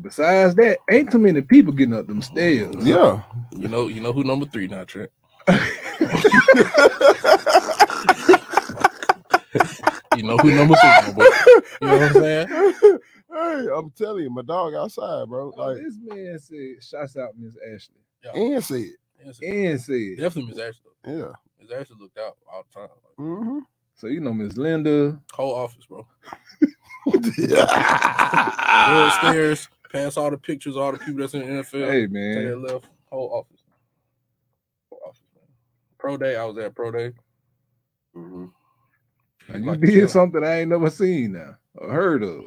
besides that, ain't too many people getting up them stairs. Yeah. You know, you know who number three now, Trent. you know who number three, my boy. You know what I'm saying? Hey, I'm telling you, my dog outside, bro. Oh, Like, this man said, "Shouts out Miss Ashley." and see it. Yes, And said, Definitely Miss Ashley. Yeah. Miss Ashley looked out all the time. Like, Mm-hmm. so you know Miss Linda. whole office, bro. Go yeah. upstairs, pass all the pictures, all the people that's in the NFL. Hey Take man, that left, whole office. Whole office, man. Pro day, I was at pro day. Mhm. and you Like did something I ain't never seen now or heard of.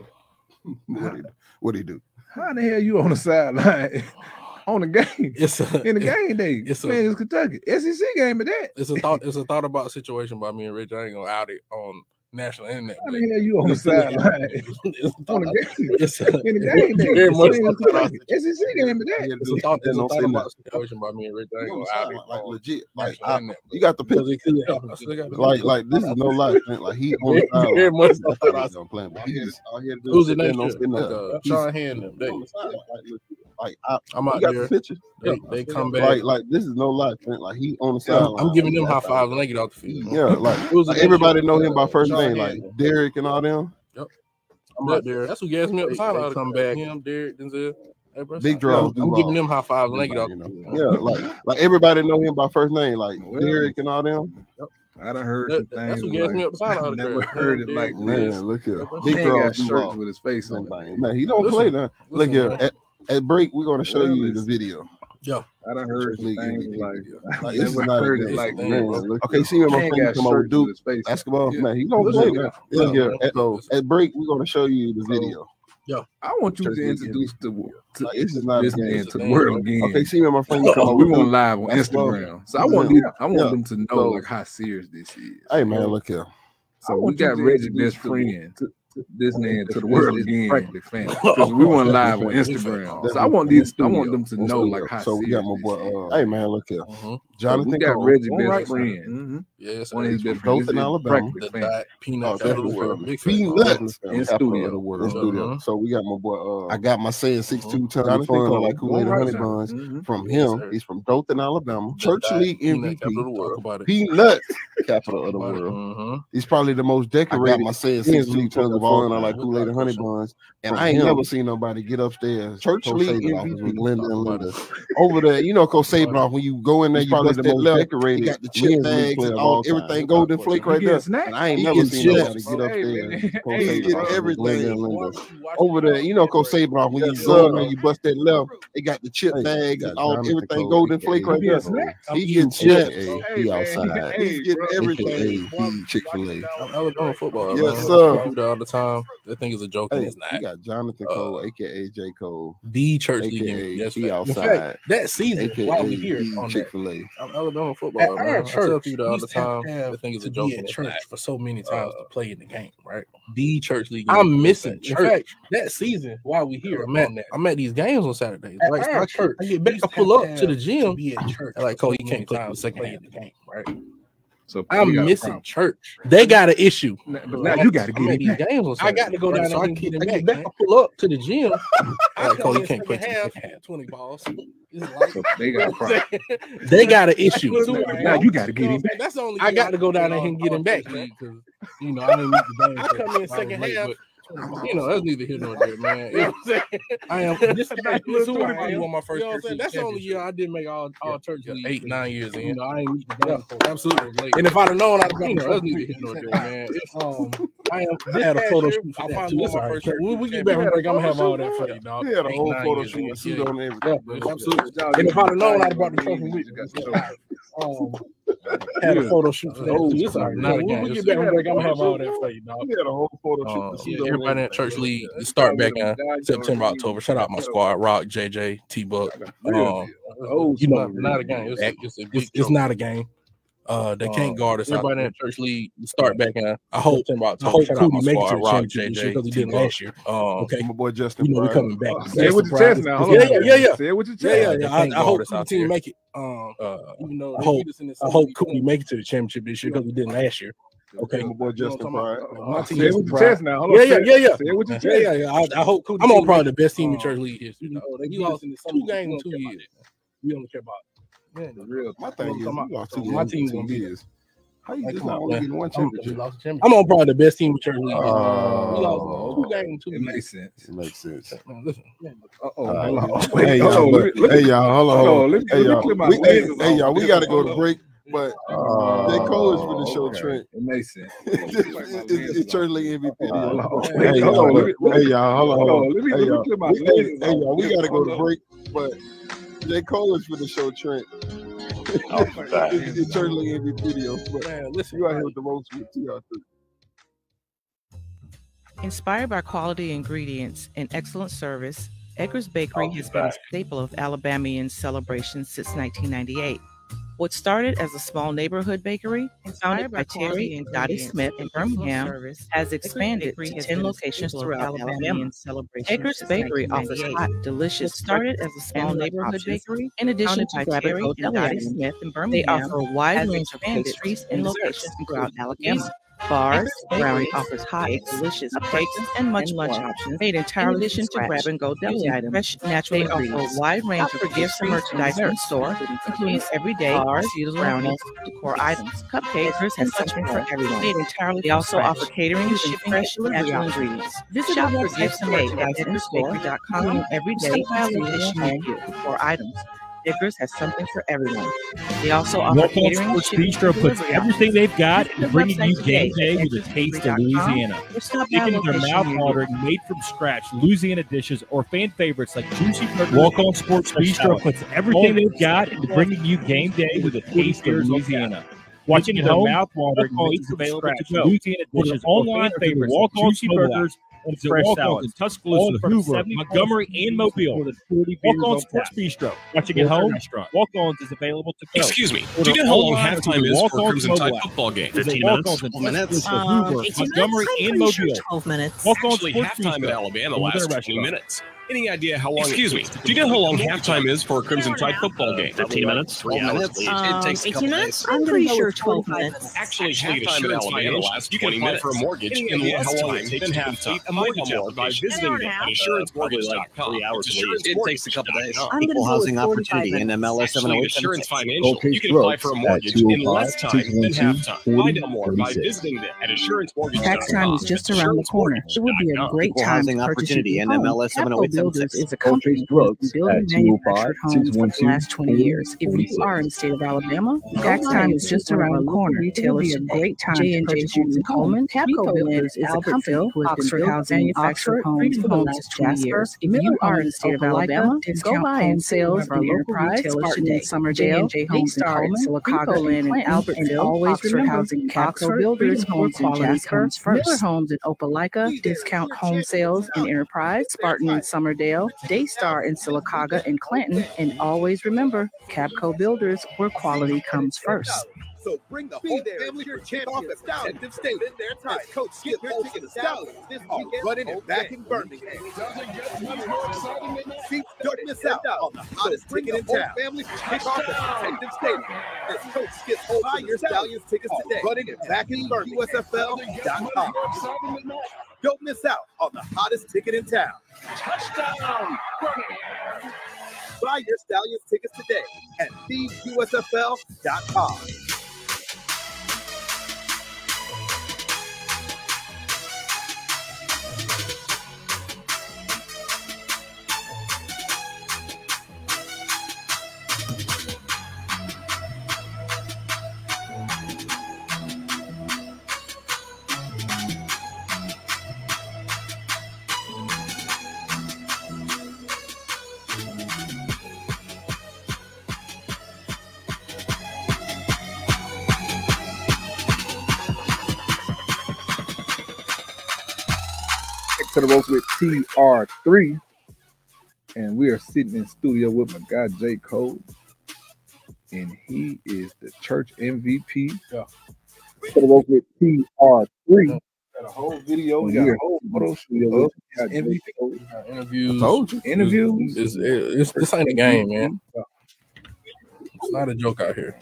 What he do? What he do? How the hell you on the sideline on the game It's a in the game day? it's a- man, it's Kentucky SEC game at that. It's a thought. It's a thought about situation by me and Rich. I ain't gonna out it on national internet. How but the hell you on the sideline it's on the game It's a, in the game day? Very much it's Kentucky. SEC game at that. it's a thought. It's a Don't thought say about situation by me and Rich. I You on gonna the out it sideline, like legit. Like, I, internet. you got the picture. Because it could happen. I still got the Like, like this is no lie. man. Like he on the Very- very sideline. much. I thought I was gonna play, but he just all he had to do Who's was it sit there next and year? don't say Like, nothing. He's Sean Hand. them. They, on the sideline, like, legit. Like, I, I'm out there. the picture. They, they come back. Like, like this is no lie. man. Like he on the I'm, sideline. I'm giving them high fives when they get off the field. Yeah, like, Who's the like everybody know him by first name, like Derek and all them. Yep. I'm out there. That's who gassed me up. They- The they they come back. Him, Derek, Denzel. Hey, bro, Big I'm- draws I'm giving them high fives when they get off. You know. Yeah, like like everybody know him by first name, like Well, Derek and all them. Yep. I done heard That- some that's things. who gassed me like, up. Sign out never heard it like Man, this. look here. Big Big got draws shirts with his face on it. Man, he don't Listen, play now. Look Listen, here. At, at break, we're gonna show Well, you the listen. video. I done heard some things like, Like, I not heard it like thing, man, this. Okay, see him my friend come over Duke basketball. Yeah. Man, he don't Listen, play yeah. now. Yeah. At, So- at break, we're gonna show you the video. I want you Church to introduce the, to Like, this is not a this game. man to the world again. Okay, see him my friend come over we Duke. want live on Instagram. So I want Yeah. I want them to know like how serious this is. Hey man, look here. So we got to Reggie's best friend, to- this man to the world again. Because we went live on Instagram. So I want these, I want them to know like how So we got my boy. Uh, hey man, look here. Mhm. So Jonathan we got Cole. Reggie's best friend. Yes, One of his sir. best from friends. This Dothan, Alabama. the practically peanut Oh, capital of the world. Big. Peanuts In Capital studio. of the world. Mhm. studio. So we got my boy. Uh, I got my saying six two Mhm. ton of fun like Kool Aid and honey sir. buns Mhm. from Yes, him. sir. He's from Dothan, Alabama. The Church dot League peanut capital of the MVP. world. Talk about it. Peanuts capital of the Talk about it. world. Mhm. He's probably the most decorated. I got my saying six two tons of fun. I like With Kool Aid honey buns. And I ain't him. never seen nobody get upstairs. Church League MVP Linda and Linda. Over there, you know, Coach Saban off when you go in there, you probably the most decorated got the chip bags player and of all all time. everything golden flake You right get there. snacks? And I ain't He never get seen chips. nobody get Hey, upstairs. man. Hey, Saban get off with everything. Linda and Over there, you know, Coach Saban off when you Yes, go in you bust that left. They got the chip Hey, bags and all Jonathan everything Cole, golden aka flake right You there. He getting AKA chips. He outside. Hey, He's getting everything. AKA he Chick Fil A. I'm Alabama football. Yes, sir. I do all the time. That thing is a joke. and Hey, it's you not. got Jonathan Uh, Cole, aka J Cole, The church league. aka game. Yes, he fact. In outside, fact, that season, aka while we here on Chick Fil A. I'm Alabama football. Man. our I tell church, people that we the used to have time. That thing is a to joke. be at church for so many times Uh, to play in the game, right? The church league. I'm missing In church. fact, That season, while we here I'm at, I'm at these games on Saturdays. at Like, our church, I get back, I to pull up to the gym. to be at church. Like, Cole, you can't play the second play in the game, right? So I'm we got a missing church. They got an issue. But now you got to get these games I got to go down so there and get it back. I pull up to the gym. I Cole, you can't play second to the half, twenty balls. Like, So they got a problem. They got an issue. Now you got to get him back. That's the only. I got to go down there and get him back, you know I didn't meet the game. I come in second half. But, You know that's neither here nor there, man. You know what I'm saying? I am. This, this is who I am. On my first You know what I'm saying? That's the only year I did make all all church Yeah, league. eight, nine years in. You know, I ain't Yeah, absolutely. late. And if I'd have known, I'd You you know, know that's neither here nor there, man. It's, Um, I am. I had a photo shoot I that finally too. won It's my all first right. church. We get back from break, I'm gonna have all that for you, dog. He had a whole photo shoot with suit on and yeah. everything. Absolutely. And if I'd have known, I'd have brought the trophy with me. Um, had a photo shoot for that Oh, too. It's not again. we It's- get back from break, I'm gonna have all that for you, dog. He had a whole photo shoot yeah, everybody at church everything. league start back in September, October. Shout out my squad, Rock, JJ, T Buck. Um, Oh, you know, not a game. It's not a game. Uh, they can't Um, guard us out Everybody in there. that church league start back in. I hope September, I October. hope Shout out Cootie make it to squad, the championship this year JJ, because he did Buck. last year. Um, Okay, My boy Justin. you know we Pryor. coming back. Say it with your chest now. Hold Yeah, on. yeah, yeah, yeah. Say it with your Yeah, chest. yeah, they yeah. I, I hope us the team make it. Um, uh, even though I hope- beat us in the I hope South, Cootie make it to the championship this year because he didn't last year. Okay, my boy Justin Pride. My team Say it is with your chest now. Hold on, Yeah, yeah, yeah, yeah. Say it with your Yeah, chest. yeah, yeah. I, I hope Cootie I'm on probably the best team in Uh, church league history. you know, they We beat us lost in the two games in two years. We don't care about. Man, The real. My thing is, I'm you lost two my games two gonna be years. How you Like, just not on, only man. one I'm, championship? lost championship. I'm on probably the best team in church league. history. we Oh, lost two games two It years. makes sense. It makes sense. Man, listen, Uh oh. Uh, Hold on. Hey Wait, hold y'all, Let me- hey y'all, hold on, hold hold on. on. Let me- Hey let me y'all, clear my we, hey, hey y'all, we got to go to break, but Oh, J. Cole is for the show okay. Trent. It makes sense. it's it's MVP. Hold on, hold on. Hey y'all, hold on. but- Let me- hey y'all, hold on, Hold hold on. on. Let me Hey y'all, we, hey, lenses hey off. y'all, we got to go to break, but J. Cole is for the show Trent. Oh my it's, it's church league MVP deal. But man, listen. you out here with the most with TR3. Inspired by quality ingredients and excellent service, Edgar's Bakery oh, has been a staple of Alabamian celebrations since 1998. What started as a small neighborhood bakery, founded by Terry and Dottie Smith in Birmingham, has expanded to 10 locations throughout Alabama. Edgar's Bakery offers hot, delicious, started as a small neighborhood bakery. In addition to Terry and Dottie Smith in Birmingham, they offer a wide range of pastries and locations throughout Alabama. Bars, Brownie offers hot, delicious cakes and much lunch options made entirely in addition to grab and go deli items. Fresh, natural they offer a wide range of gifts and merchandise in store, including everyday bars, brownies, decor items, cupcakes, and something for everyone. Made entirely they also offer catering and shipping fresh natural ingredients. Visit Shop for gifts and merchandise at edgarsbakery.com. Everyday destination home decor items. Dickers has something for everyone. They also offer Walk catering, Sports Bistro puts everything they've got Visit the and bringing you game day with a taste of Louisiana. or stop by a Chickens are location mouth near you. watering, made from scratch, Louisiana dishes, or fan favorites like Juicy Burger. Walk On Sports Bistro puts everything they've got into bringing you game day with a taste of Louisiana. Watching their mouth watering, made from scratch, Louisiana dishes, or fan favorites like Juicy Burgers and fresh salads. in Tuscaloosa, Hoover, Montgomery, and Mobile. Walk On Sports Bistro. Watching at home, Walk Ons is available to go. Excuse me. Do you know how long online or halftime is for a Crimson Tide football game? 15 minutes? 12 minutes? Hoover, Montgomery, and Mobile. 12 minutes. Walk On Actually, Sports halftime Bistro. at Alabama Over lasts there, 20 restaurant. minutes. Any idea how long? Excuse me. Do you know how long halftime is for a Crimson Tide football game? 15 minutes? 12 minutes? Um, It takes a couple minutes? days. I'm gonna pretty sure 12 minutes. Actually, Actually, halftime at Assurance Alabama lasts you can 20 apply minutes. for a mortgage in less time than halftime. a A mortgage mortgage by visiting them at assuranceMortgage.com. three hours It's a week. Assurance It takes a couple days. I'm going Equal housing opportunity in. MLS 708. Assurance Financial, you can apply for a mortgage in less time than halftime. Find out more by visiting them at assuranceMortgage.com. Tax time is just around the corner. It would be a great time to purchase your opportunity in home. MLS Capco Builders 70876. is a company been building at 205 manufactured homes for the last 20 years. If you are in the state of Alabama, tax time is just around the corner. Be a great time to purchase your new home. Capco Builders is a company who has been building manufactured homes for the last 20 years. If you are in the state of Alabama, go by and sales of our local retailers today. Summerdale, Daystar, and Sylacauga, and Albertville. Always remember, Housing Capco Builders, homes in Jasper, Miller Homes in Opelika, Discount Home Sales in Enterprise, Spartan in Summerdale, Daystar in Sylacauga and Clinton, and always remember, Capco Builders, where quality comes first. So bring the whole family for kickoff at Protective State. In their time, Coach Skip Holtz the Stallions this weekend, running it back in Birmingham. See, don't miss out on the hottest ticket in town. Family for kickoff at Protective Stadium. As Coach Skip Holtz Buy your Stallions tickets today. Running it back in Birmingham. USFL.com. Don't miss out on the hottest ticket in town. Touchdown! Buy your Stallions tickets today at theusfl.com. to the ropes with TR3. And we are sitting in studio with my guy J. Cole. And he is the church MVP. Yeah. To the ropes with TR3. Got a whole video. We got a whole photo shoot MVP. Interviews. Told you. Interviews. It's, it's, this ain't a game, man. It's not a joke out here.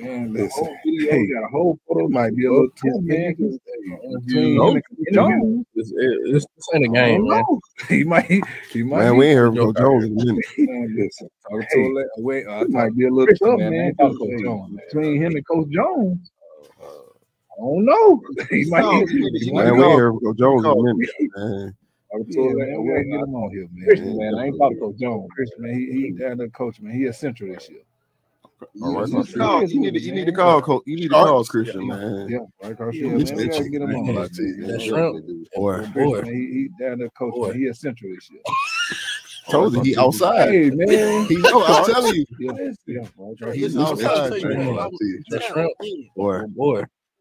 Man, listen. Hey, got a whole photo. Might be a little tough, man. 'cause, hey, between him and Chris Jones. This, this, this ain't a game, man. He might. He might. Man, we ain't heard from Coach Jones in a minute. Man, listen. Talking to him, wait, uh, might be a little tough, man. man. Talk to Coach Hey, Jones, man. Between him and Coach Jones. I don't know. He might. Man, He we might ain't go. heard from Coach Jones in a minute. Man. I was Yeah, told man, man, we we ain't get him on here, man. Christian, man, I ain't talking Coach Jones. Christian, man, he, he down there coach, man. He a central this year. All right, Yes, call- you need to you need to call Coach. You need to call Christian, man. Yeah, right across Yeah, here, man. he's We gotta get him on. I tell you, That Boy, boy. he, he down there coach, Boy. man. He a central this year. told you he outside. Hey, man. He know. I'm telling you. Yes, yeah, right across He's here. outside. man. man.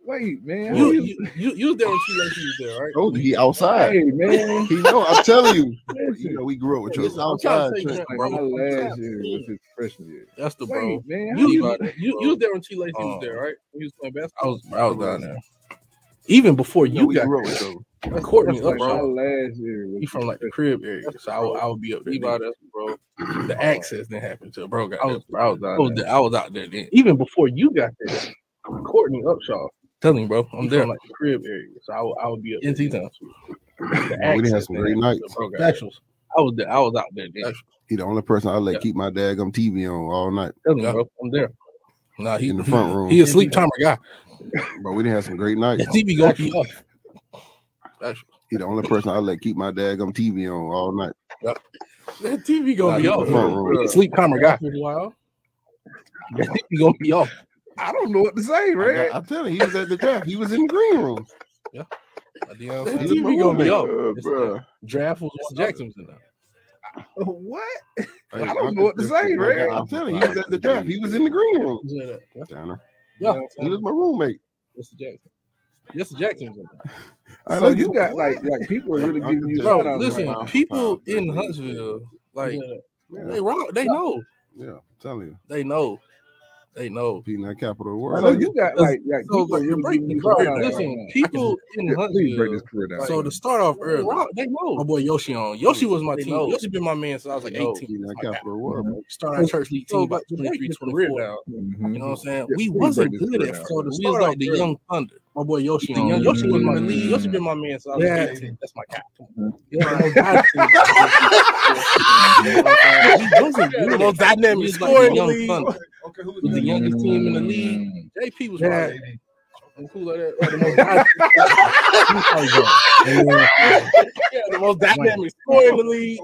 I tell you. That shrimp. Boy, Boy. Wait, man. You, you, you, you was there when she like she was there, right? Oh, he outside. Hey, man. He know. I'm telling you. You know, we grew up with you. It's outside, Trent. Trent. like bro. my last year was his freshman year. That's the bro. Wait, man. You, how you, you, you was there when T Lacey was Oh. there, right? When he was playing basketball. I was, I was down there. Even before You you we got grew up there. with you. That Courtney Like up, my bro. last year was He from his like the freshman crib area, so I would, I would be up there. About us, bro. The access didn't happen till bro got I was, there. I was, I was, there. I was out there then. Even before you got there, Courtney Upshaw. Telling you, bro, I'm there. From like the crib area, so I would, I would be up in T town. Oh, man, we done had some great nights. Actuals. I was there. I was out there then. He the only person I let Yeah. keep my daggum TV on all night. Telling you, bro, I'm there. Nah, he In the front room. He a sleep timer guy. But we didn't have some great nights. That TV gonna be off. Actually, He the only person I let keep my daggum TV on all night. that TV gonna Nah, be off. the front room. He a sleep timer guy. Wow. That TV gonna be off. I don't know what to say, I Red. got- I'm telling you, he was at the draft. He was in the green room. yeah. He was my TV gonna be roommate. off. Uh, Draft was Mr. Jackson was in there. What? Hey, I don't know what to say, I got- I'm telling you, he was at the draft. He was in the green room. He was in there. Yeah. Tanner. Yeah. He was my roommate. Mr. Jackson. Mr. Jackson was in there. I So know you got like like people are really giving you Bro, shout listen, right people in Huntsville, like Yeah, they wrong. They know. yeah, I'm telling you. They know. They know. Being that capital of the So world. you got like like So, people you're breaking giving you bro, shout outs right listen, people in Yeah, Please break this career down. So to start off early, They know. my boy Yoshi on. Yoshi was my They team. know. Yoshi been my man since I was like 18. Being that ah, capital of the world. Started our church league So, team about to 23, break this career 24. You know mm-hmm. what I'm saying? Yeah, we wasn't good at down. so we Start was like the young thunder. My boy Yoshi. The on. young Yoshi was my lead. Yoshi been my man since I was Yeah. 18. That's my guy. Yeah, he wasn't good. The most dynamic He was like scorer the in the young league. Thunder. He was the youngest team in the league. JP was Yeah. my lady. And cool like that. Like the most dynamic- yeah, the most dynamic scorer in the league.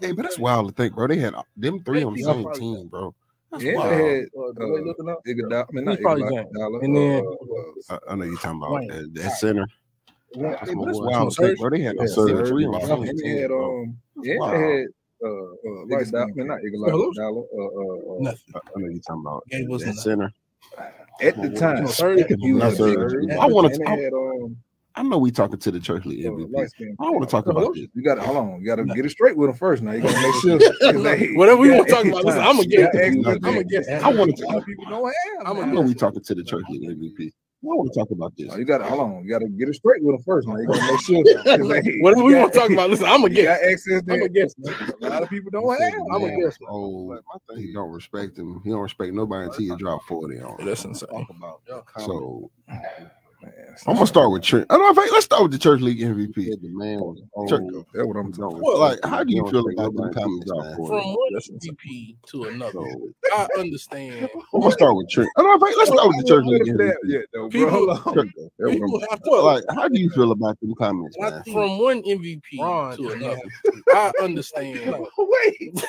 Hey, but that's wild to think, bro. They had them three on the Yeah, same probably. team, bro. That's Yeah, wild. they had Uh, the looking up. Iguodala. I mean, not probably Iguodala. James. And then- uh, uh, I, I know you're talking about Right. that, that center. Yeah, That's, hey, that's wild. to think, bro. They had Yeah, a certain Serge, three on the same team, had um, yeah, they had uh, uh, Iguodala, I mean, not Iguodala, Iguodala, uh, uh, uh, Nothing. I I know you're talking about Gabe was that center. at the time. Third. he was Not a I wanna And talk- um, I know we talking to the church league uh, MVP. light skin. I want to talk about this. You got to hold on. You got to get it straight with them first. Now you got to make sure. 'cause they- Whatever we want to talk about, listen, I'm gonna get it. I'm gonna get it. I want to. lot people don't have. I'm I know we talking to the church league MVP. I want to talk about this. No, you got to hold on. You got to get it straight with them first. Now you got to make sure. 'cause they- Whatever we want to talk about, listen, I'm gonna get got access I'm gonna there. A lot of people don't have. the I'm a man guess. was old. He don't respect him. He don't respect nobody until you drop forty on. him. That's insane. Talk about So man. I'm gonna start with Trent. I don't know. Let's start with the church league MVP. The man was old. Church, That's what I'm talking about. well, like, how do you feel about them nobody comments, man? From one MVP to another, I understand. I'm gonna start with Trent. I don't know. Let's start with the church league MVP. Yeah, though, bro. People- Church- People have to like, how do you feel about them comments, man? from one MVP to another. I understand. Wait,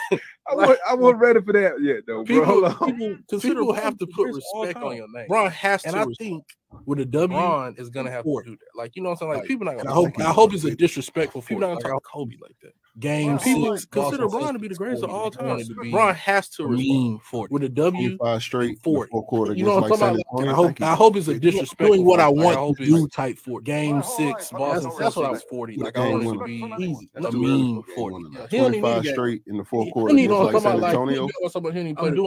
I wasn't, I wasn't ready for that yet, though, bro. People, people, people have to put respect on your name. Bron has to. And I think with a W, Bron is gonna have to do that. Like you know what I'm saying? Like people not gonna. I hope. I hope it's a disrespectful. People not gonna talk about Kobe like that. Game People six. consider Bron Bron to be the greatest of all time. Bron has to mean for with a W. Five straight, Forty. four quarter You know what I'm against talking about? San I hope. I hope it's a disrespect. Doing what I want hope to do type for game six. Boston. That's what I was forty. Like I want it to be easy. A mean forty. He don't Twenty-five straight in the fourth He quarter don't even against know like what I'm San talking about. Like, Antonio.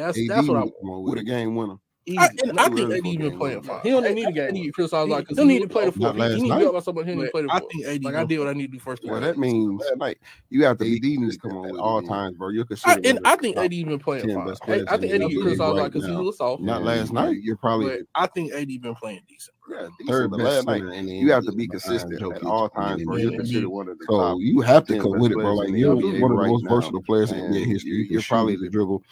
That's AD that's what I want. With a game winner. I, I, think AD need playing fine. He don't need a game. He need to criticize a lot because he need to play the four. He need to go by someone. He need to play the four. I think AD like I did what I need to do first. Well, that means like you have to AD needs to come on at all times, bro. You're considered. And I think AD even playing fine. I think AD get criticized a because he was soft. Not last night. You're probably. I think AD been playing decent. Yeah, third best like, you have to be consistent at all times, bro. You're considered one of the so top you have to come with it, bro. Like you're one of the most versatile players in NBA history. You're probably the dribble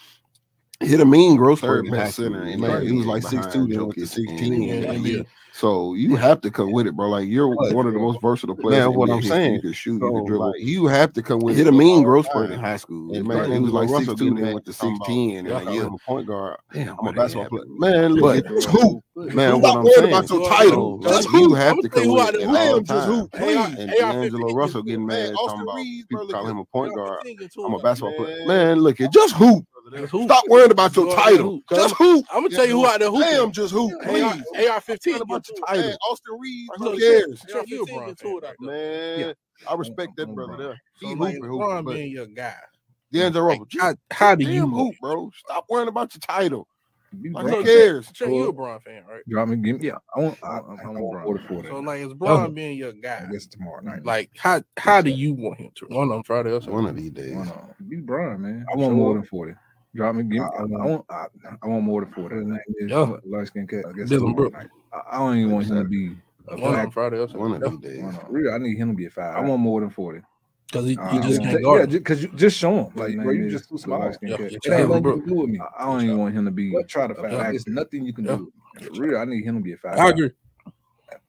hit a mean growth for in pass center, and like, he was like six two, went to sixteen. And, and, yeah. So you have to come with it, bro. Like you're but, one of the most versatile players. Man, what I'm saying, you can shoot, so, you can dribble. Like, you have to come with hit it. a mean growth spurt in high school. And man, he was like six two, then went to sixteen. And like, yeah, I'm a point guard. Damn, I'm a basketball player. Man, look, two. Man, what I'm saying about your title. You have to come with it. And D'Angelo Russell getting mad talking about people call him a point guard. I'm a basketball player. Man, look, it just hoop. Stop worrying about your title. Just who I'm gonna tell you who out there. Damn, just who? please. AR-15. About your title. Austin Reed. Who cares? You man. I respect that brother there. He hooping, hooping. being your guy. D'Angelo Russell. How, how do you hoop, bro? Stop worrying about your title. You like, who cares? You a Bron fan, right? You know I mean? Give me, yeah, I want, I, I, I want Bron. For that. So, like, it's Bron oh. being your guy. Yes, tomorrow night. Like, how how do you want him to? One on Friday or something. One of these days. Be Bron, man. I want more than forty. Drop me. Give me I, I, uh, want, I, I want more than four. That's not this yeah. light skin cat. I guess Dylan Brooke. I, I don't even want him to be one on Friday. One of these days. I need him to be a five. I want more than forty. Cause he, uh, just can't guard. Yeah, because you just show him. Like, bro, you just too small. Yeah, it ain't nothing you do with me. I don't even want him to be. Try to fight. It's nothing you can do. Real, I need him to be a five. I agree.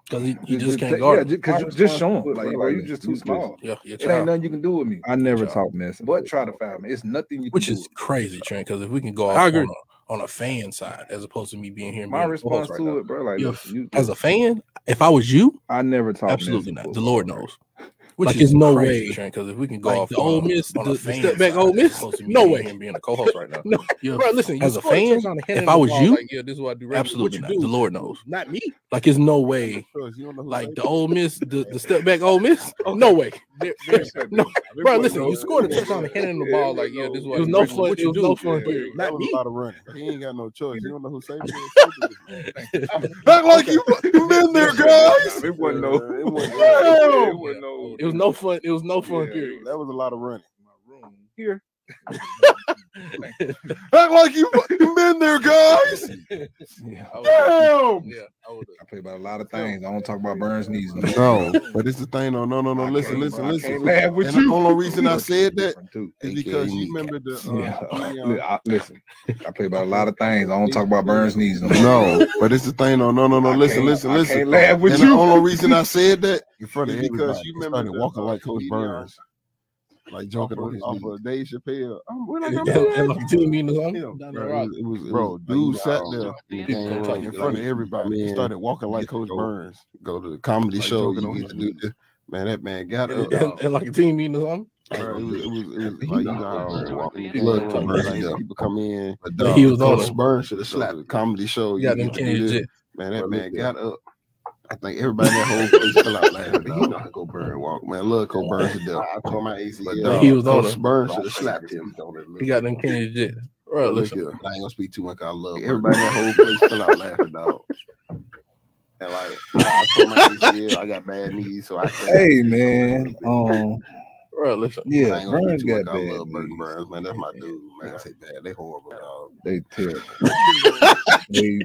Because you, just, just can't guard. Yeah, because you just show him. Like, bro, you just too small. Yeah, it ain't nothing you can do with me. I never talk mess. But try to foul me. It's nothing you Which is crazy, Trent, because if we can go off On, a, on a, fan side as opposed to me being here. My response to right it, bro, like, if, you, as a fan, if I was you, I never talk Absolutely not. The Lord knows. Which like, is no way. Because if we can go like off the Ole Miss, the, the step back Ole Miss, no way. him being a co-host right now, no, yeah. bro. Listen, as a fan, if I was you, like, yeah, this is what I do. Right absolutely not. Do. The Lord knows, not me. Like, it's no way. Like the Ole Miss, the, the step back Ole Miss, no way. no, bro. Listen, you scored a touchdown hand handing the ball. Like, yeah, this is what. Was no fun. It was no fun. Not me. A lot. He ain't got no choice. You don't know who saved him. Not like you. You been there, guys. It wasn't no. It wasn't no was no fun. It was no fun. Yeah, period. That was a lot of running. My room here Act like you you been there, guys. Yeah, I Damn. Yeah, I, I play about a lot of things. I don't talk about Burns' knees. No, but it's the thing. No, no, no, no. Listen, listen, listen. And you. the only reason I said that is because you remember the. Uh, yeah. Uh, listen, I play about a lot of things. I don't talk about Burns' knees. No, no but it's the thing. No, no, no, no. Listen, listen, listen. Laugh with and you. The only reason I said that in front that is because you remember the, walking uh, like Coach Burns like joking off, on off of Dave Chappelle. We're like, I'm it was, bro, dude sat there in front of everybody. Man, started walking like Coach Burns. Go to the comedy show. You know to do this. Man, that man got up. And, like a team meeting or something. It was, it was, it people come in. But, dog, he was on Burns should have slapped a comedy show. Yeah, them cans. Man, that man got up. I think everybody in that whole place fell out laughing. Like, you know how Coburn walk, man. I love Coburn to death. I call my ACL. But, dog, he was on Coach Burns should have slapped him. He got them Kenny Jets. Bro, look here. I ain't gonna speak too much. I love everybody in that whole place fell out laughing, dog. And like I, I tore my ACL, I got bad knees, so I. Hey man, um, Bro, listen. Yeah, Burns got bad. I love Burns, man. That's my dude, man. They bad. They horrible, dog. They terrible. they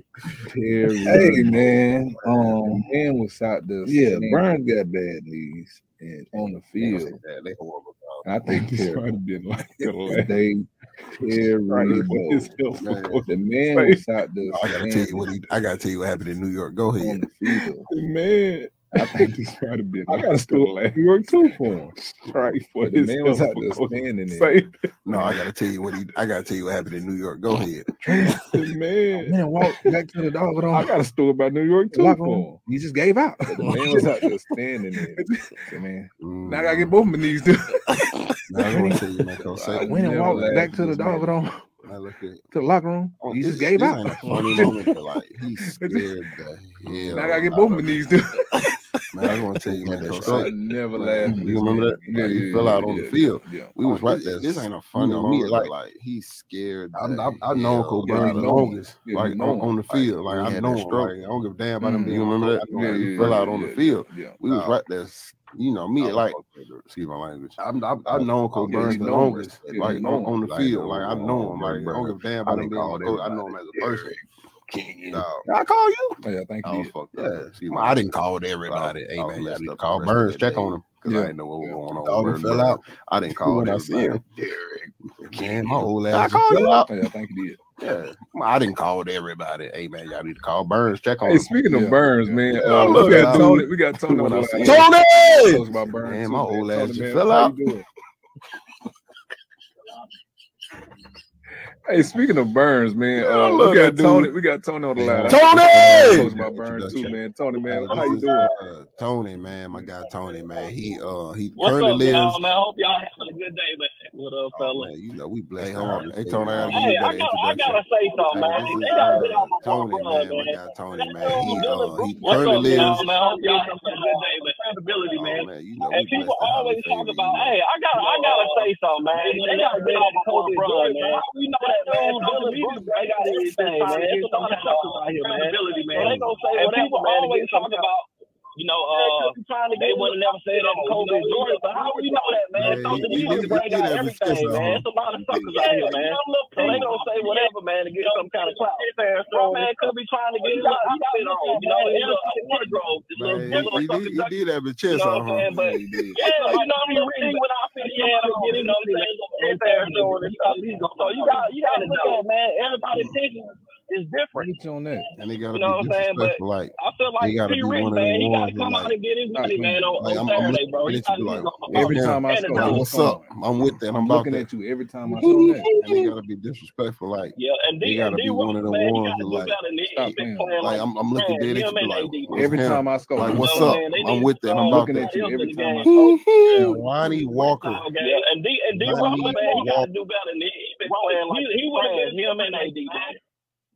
terrible. Hey, man. Um, man was out there. Yeah, Burns got bad knees and on the field. Yeah, they horrible. Dog. I think this might been like they terrible. the man was out there. I gotta tell you what he, I gotta tell you what happened in New York. Go ahead. The man, I think he's quite a. I got a stool at New York too for him. Right for the man was out there standing there. No, I gotta tell you what he. I gotta tell you what happened in New York. Go ahead, man. man, walk back to the dog. I got a stool about New York too for him. He just gave out. The man was out there standing there. Man, mm. now I gotta get mm. both my knees Dude. now, I'm gonna tell you. I went and walked back to the dog. Man. I look at to the locker room. Oh, he just gave out. Funny moment, like he scared the hell. Now I gotta get both my knees Dude. Man, I want to tell you, man, that I never laughed. You remember that? Yeah, he fell out on the field. Yeah. We was Oh, right this- there. This ain't a funny you know, me, Like, like, he's scared. I, I, I know hell Uncle yeah, Burns you the longest, like on, on the field. Like I know him. Like I don't give a damn about him Mm. You remember that? Yeah, he yeah, fell out on the field. Yeah. We was right there. You know me, like excuse my language. I'm, I, I know Uncle Yeah, Burns the longest, like on, on the field. Like, I know him. Like I don't give a damn about him didn't being. call a coach. I know him as a person. Dog, I call you. Oh, yeah, thank you. was fucked Yeah, up. excuse my I didn't call everybody. Hey man, y'all messed need to call the rest of Burns. Check on him because Yeah. I didn't know what was going on. Dog fell out. I didn't call When I everybody. see him. Man, my old I ass. call fell you out. Oh, yeah, thank you. Yeah. I didn't call everybody. Hey man, y'all need to call Burns. Check on Hey, him. speaking of Yeah. Burns, man, Yeah, uh, look we got at Tony. We got Tony. When on I the see line. Tony! Talks about Burns. Man, my old ass just fell out. you doing? Hey, speaking of Burns, man, uh, look we got at dude. Tony. We got Tony on the line. Tony! Talks about Burns too, man. Tony, man, how you doing? uh, Tony, man, my guy Tony, man. He uh he What's currently up, lives. y'all, man? I hope y'all having a good day, man. What up, Oh, fella? man, you know we blessed. Hey, to hold on. you. Hey, Tony, I gotta give Hey, you a I better gotta, I introduction. gotta say something, man. this They is gotta uh, get out my Tony, man, my man. guy Tony, man. He uh he What's currently up, lives. y'all, man? I hope y'all having a good day, man. Credibility, Oh, man. man, you know And people blessed to have always talk about, You know. hey, I gotta, I gotta say something, man. They gotta get out my COVID run, man. We know that, man. Social media, they got everything, man. It's a lot of suckers out here, man. Credibility, man. They gonna say whatever, people always talk about. You know, uh, they would have never said that to COVID Jordan, but how do you know that, man? Yeah, Social he- he media did- he did out everything, man. It's a lot of suckers out here, man. So they gonna say whatever, man, to get some kind of clout. Bro, man, could be trying to get his outfit on. You know, it's a wardrobe. It's a Man, little he, he, did, have his chest you know out, what I'm huh? saying? But Yeah, he did. yeah, you know, he really with outfit, he had to get in on it. So you got you got to look at man. Everybody's attention is different. Get on that. And they gotta You know be what I'm saying? But. Like, I feel like He gotta P. be Rich, one man, them he got to come that, out and get his money, man, on, like, on I'm, I'm Saturday, bro. He gotta like, Every time I And scroll, it's like, on what's up? I'm with that. I'm I'm about looking that. at you every time I saw that. And they gotta be disrespectful. Like, Yeah, and He D gotta be one of them man, he ones got to who do like, better than he stop he been playing. playing like like I'm, I'm looking dead at him you like, Every time I scroll, Like, what's up? I'm saying? They I'm need with that. I'm looking at you every time I game. scroll. Lonnie Walker. Yeah, and D and D Lonnie Rock, man, he got to do better than he he been playing like he, he would have been him and AD, man.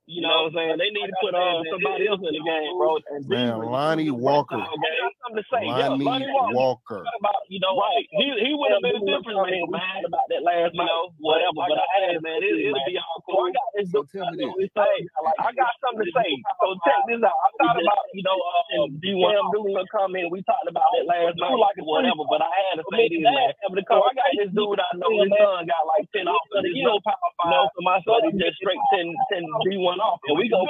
You know what I'm saying? They need to put uh, somebody else in the game, bro. And D Man, Lonnie Walker. I got something to say. Yeah, Lonnie Lonnie Walker. Walker. About you know, right? He he would have been a difference man, man, about that last you know, whatever. But I had man, it, it'll be all cool. I got this. So tell me this. Hey, I got something to say. So check this out. I thought about you know, uh, D1 doing a comment. We talked about that last night, like whatever. But I had to say this, man. So I got this dude I know. His son got like ten off of the year. You know, so my son he just straight 10, 10 D1 off, and we go.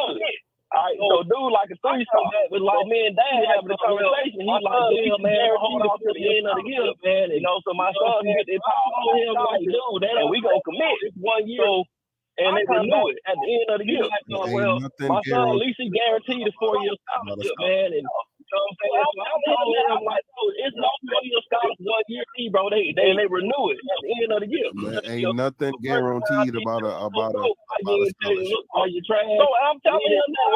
All right, so dude, like a three star with like me and dad having a conversation. He's like, yeah, man, hold on to the end of the year, man. You know, so my son can get their power on him like, dude, and we gonna commit it's one year. And they renew it at the end of the year. Ain't well, my son, at least he guaranteed a four year scholarship, man. And you know what I'm saying? So I'm telling him, like, dude, it's no four year scholarship, one year fee, bro. They, they, they renew it at the end of the year. There ain't nothing guaranteed about a about a about a scholarship. Look, are you trash? So I'm telling him that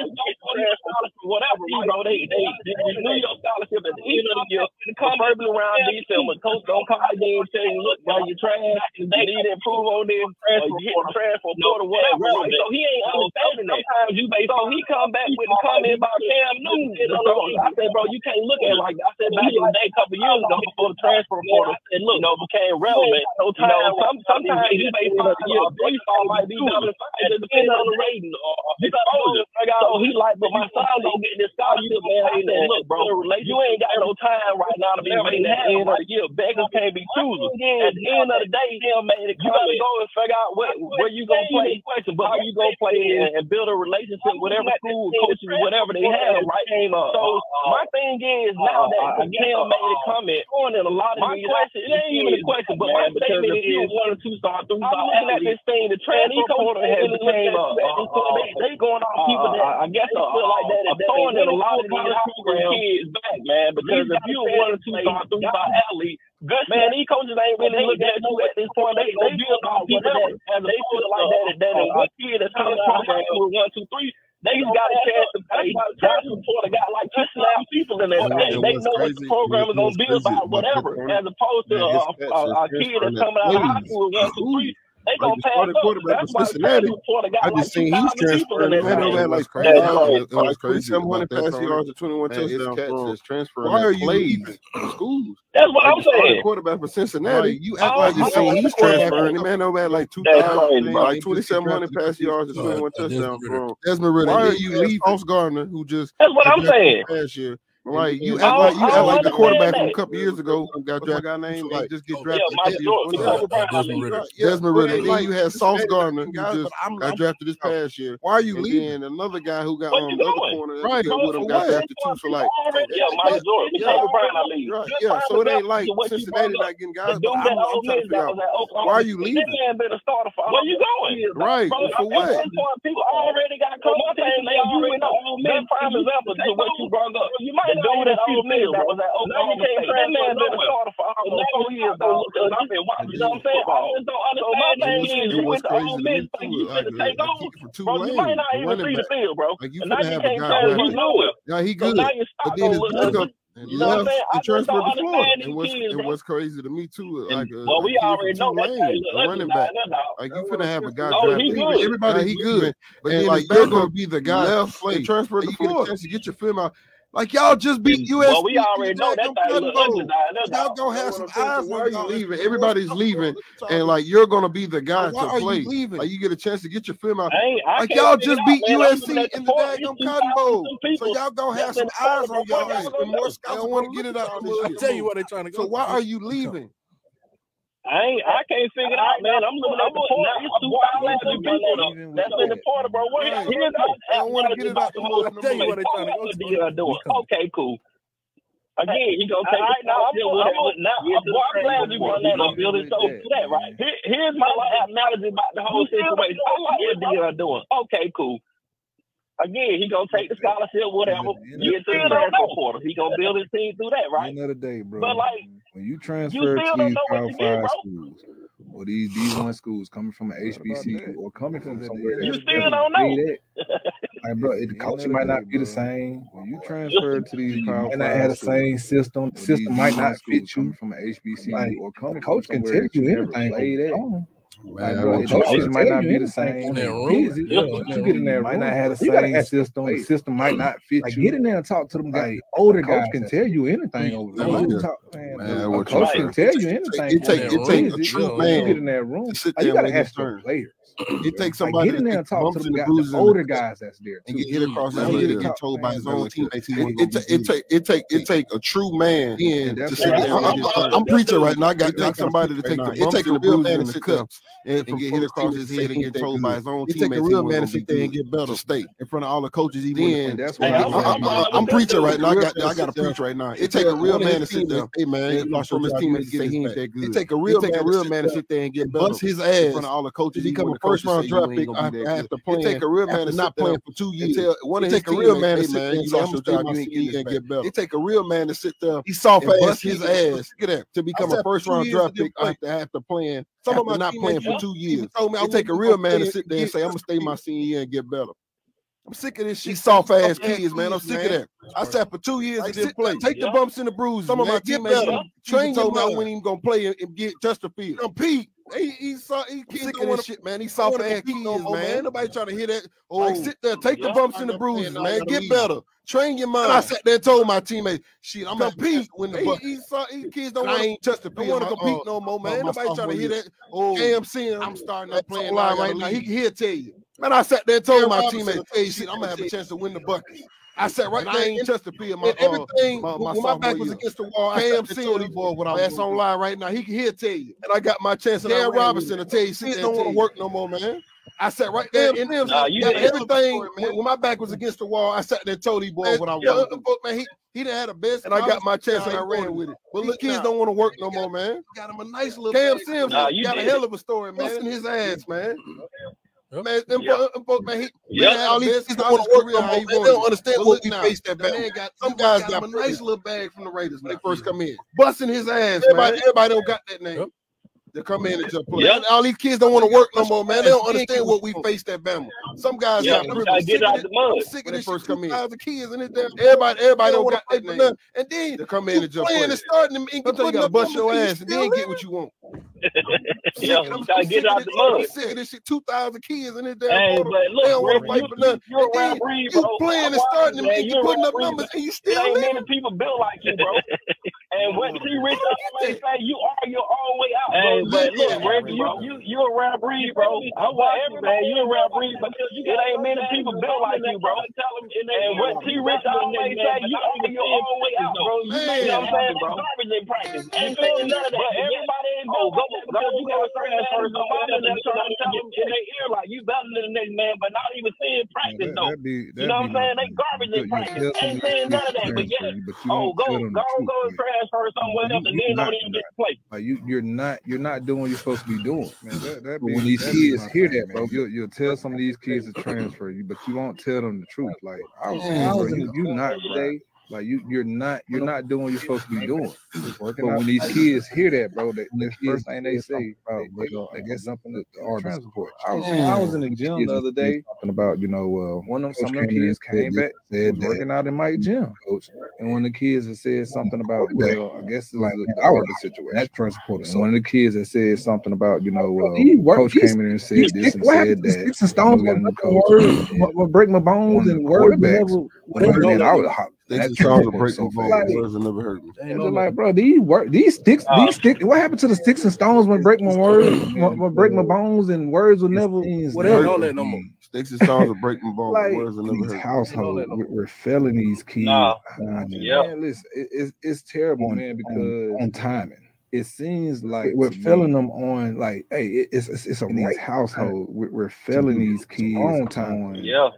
it's no trash scholarship, whatever, bro. They they they renew your scholarship at the end of the year. Preferably around December. Coach don't call you and tell you, look, bro, you trash. They need to improve on this. Or you get transfer for whatever. So he ain't understanding that. Sometimes you may. So he come back with a comment about Cam Newton. I said, bro, you can't look at it like that. I said back in the day, a couple years ago, before the transfer portal, said, look, you know, became relevant. So you know, some, sometimes you may find a three star might be better. It depends on the rating or exposure. So he like, but my son gonna get this scholarship, man. I said, look, bro, you ain't got no time right now to be making that end of the year. Beggars can't be choosers. At the end of the day, him made it. You gotta go and figure out where where you gonna play, Question, but how you gonna play and, and build a relationship with every school, coaches, whatever they have, right? So uh, uh, my thing is uh, now that Cam made a comment on it, a lot of my question, it ain't even a question, but my statement is one or two star, three star. I'm looking at this thing, the transfer portal has became a, they going off people that I guess I feel like that, that throwing in a lot of these high school kids back, man, because if you a one or two star, three star athlete, Good man, these coaches ain't really looking at you at this point. They they build off people that they feel like that that a one kid that's coming from one, two, three. They just got a chance to play. Johnson Porter got like two slam people in there. They, they know what the program is gonna be about, whatever. As opposed to a, a, a kid that's coming out of high school with one, two, three. They like gonna pass up. quarterback That's was Cincinnati. I just like seen he's transferring. Man, man, man, like crazy. Yeah, was crazy. Seven hundred pass yards and twenty-one touchdowns. Is. Why are you leaving schools? That's what I'm saying. Quarterback for Cincinnati. You act like you seen he's transferring. Man, over at like two thousand, like twenty-seven hundred pass yards and twenty-one touchdowns. Desmond Ridder. Why are you leaving? Off Gardner, who just that's what I'm saying. Last year Right, you act like you act like the quarterback from a couple years ago who got drafted. Guy name like, just get drafted. Yeah, Desmond Ridder. Then you had Sauce Gardner who just got drafted this past year. Why are you leaving? another guy who got on the other corner right with him got drafted too. So like, yeah, Mike George, yeah. So it ain't like Cincinnati not getting guys. Why are you leaving? Where you going? Right for what? People already got coaches. You went on. Prime example to what you brought up. You might go with that old nigga, bro. That Oklahoma State. That man been a starter for almost four years, I've been watching. You know what I'm saying? I just don't understand. My thing is, you went to Ole Miss, think you should take over, bro. You might not even see the field, bro. And now you can't tell you know it. Yeah, he good. But then stock don't and you know left and transferred to Florida. And what's, and what's crazy to me too, like a, well, we already know lane, that, a running back. Nah, nah. Like you finna have a guy. Oh, he good. Everybody, he good. But and then like you're gonna be the guy left play transfer to Florida. You get your film out. Like y'all just beat USC. Well, we already know that Y'all have some eyes you leaving. Everybody's leaving, and like you're gonna be the guy like, to play. You leaving? Like you get a chance to get your film out. Like y'all just beat out, USC in the daggum Cotton Bowl, so y'all gonna have some eyes on y'all. More scouts want to get it out. I tell you what they're trying to go. So why are you leaving? I ain't, I can't figure it out, man. I'm living at the port. That's been though. That's in the port, bro. What yeah, I don't want to get it out. I tell you what they're trying to go do. Okay, cool. Again, you gonna take right, now. I'm, I'm, glad you brought that up. Building so flat, right? Here's my analogy about the whole situation. I like what they're doing. Okay, cool. Again, he gonna take the scholarship, whatever. Get to the transfer portal. He gonna build his team through that, right? Another day, bro. But like when you transfer you to these Power Five schools or these D one schools coming from an HBCU or coming from somewhere, you else, still don't know. like, bro, the culture might not be the same. When you transfer to these Power Five, and I had the same system. The system might not fit you from an HBCU like, or coming. Coach can tell you anything. It might not be the same. You get in there, might not have the same system. The system might not fit like, you. Get in there and talk to them guys. Like, older coach guys can tell you anything over there. Coach can tell you anything. It take it take a true man. You get in that room, you gotta ask the player it takes somebody like, get in there and talk to the, guy, the older guys that's there and get hit across the head and told by his own teammates. It take it take it take a true man to sit down. I'm preaching right now. I got take somebody to take it take a real man to sit up and get hit across his head and get told by his own teammates. It take a real man to sit there and get better state in front of all the coaches. Even. That's what I'm preaching right now. I got I got to preach right now. It take a real man to sit there, Hey man, from his teammates he ain't that good. It take a real man to sit there and get better. Bust his ass in front of all the coaches. He come first round draft pick I have to playing. You take a real man to not playing for two years. Tell one of his take a real man to sit there. You lost your job. You ain't get better. You take a real man to sit there. He soft ass his ass. Look at that. to become a first round draft pick after after playing. Some of them not playing for two years. Told me I take a real man to sit there and say I'm gonna stay my senior year and get better. I'm sick of this shit. These soft ass kids, man. I'm sick of that. I sat for two years like, in this place. Take yeah. the bumps and the bruises. Some of man, my teammates yeah. train told me I wasn't even gonna play and get just a field. I'm Pete. He, he saw he kids sick of this shit, man. He soft ass kids, no man. man. Nobody trying to hear that. Oh, like, sit there, take yeah, the bumps and the bruises, man. Get better. Train your mind. And I sat there and told my teammates, shit, I'm gonna compete when the he, he saw he kids don't want to don't want to compete uh, no more, man. Nobody trying to hear that. Oh, AMC, I'm starting to play right now. He he'll tell you. Man, I sat there and told my teammates, hey, shit, I'm gonna have a chance to win the bucket. I sat right and there I ain't touched the P in my uh, everything. Uh, my, my, when my back was against the wall, I am seeing boy what I'm that's online right now. He he'll tell you. And I got my chance. And Dan Robinson will tell you, please don't want to work no more, man. I sat right there. And then nah, you everything man. when my back was against the wall, I sat there and told these boys what I was. Yeah, book, man, he, he done had a best, and I got my chance, and I ran with it. But look, kids don't want to work no more, man. Got him a nice little Cam Sims. Nah, you got a hell of a story, man. Busting his ass, man. Yep. Man, them, Yep. fo- folks, man, he, Yep. he had All these best kids don't want to work career no more. he man. They don't understand But what we now, faced that the battle. man got Some some guys guys got got a nice praise. little bag from the Raiders when they first come in, busting his ass, Everybody, man. everybody don't got that name. Yep. To come in and just play. Yep. All these kids don't want to work no more, man. They don't understand what we faced at Bama. Some guys Yeah, got you privilege. get Sick out of the mud. Sick of When they this first come in. The kids and it. Everybody, everybody don't wanna got that name. And then To come in and just playing and starting and Sometimes you putting gotta up bust your ass and then get what you want. I'm you gotta get out the mud. I'm sick of this shit. Two thousand kids in this damn Hey, but look, they don't want to fight you- for nothing. you're a And then referee, you playing and starting man. you You're putting up numbers and you still ain't many people built like you, bro. And what T. Rich always say, you are your own way out. Hey, but look, Rick, you you you a rare breed, bro. I want everybody, you a rare breed, but it ain't many people built like you, bro. And what T. Rich always say, you are your own way out, bro. You know what I'm saying, bro? Garbage in practice. Ain't saying none of that. But everybody ain't built go go. You got to transfer somebody that's trying to tell them in their ear like you better than the next man, but not even seeing practice though. You know what I'm saying? They garbage in practice. Ain't saying none of that, but yeah. Oh, go go go and transfer somewhere else and then don't even get to play. Like you, you're not, you're not doing what you're supposed to be doing. Man, that, that be, when these kids hear thing, that, bro, you'll, you'll tell some of these kids to transfer you, but you won't tell them the truth. Like, I was, Man, bro, bro, you, you not bro. Today. Like you, you're not, you're not doing what you're supposed to be doing. But Working when these kids hear that, bro, they, the first thing they say, about, they, but, they, uh, get something to the argue. transport. I was, I was in the gym the other day talking about, you know, well, one of them, some of them came kids said came back, said was working out in my gym, coach, and one of the kids had said something about, well, I guess it Like, a I was Argus situation. That transport is And one of the kids that said something about, you know, well, He work- coach came in and said this and said that. sticks and stones We got a new will break- Will- will break my bones and the words will quarterbacks, never. whatever, Man, I no, was hot. Sticks That and stones will transport break so my fast. bones. Words will never hurt me. I'm like, bro, these work, these sticks, these sticks. What happened to the sticks and stones when break my words, when when break my bones, and words will never, whatever. Don't let no more. Sticks and stones will break my bones. Like Words will never these hurt me. households, we're, we're failing these kids. Nah. on, Yep. man, listen, it, it's it's terrible, On- man, because on timing. it seems like We're to me- failing them on like, hey, it's it's, it's a in these right households, we're, we're failing these kids wrong time. Yeah.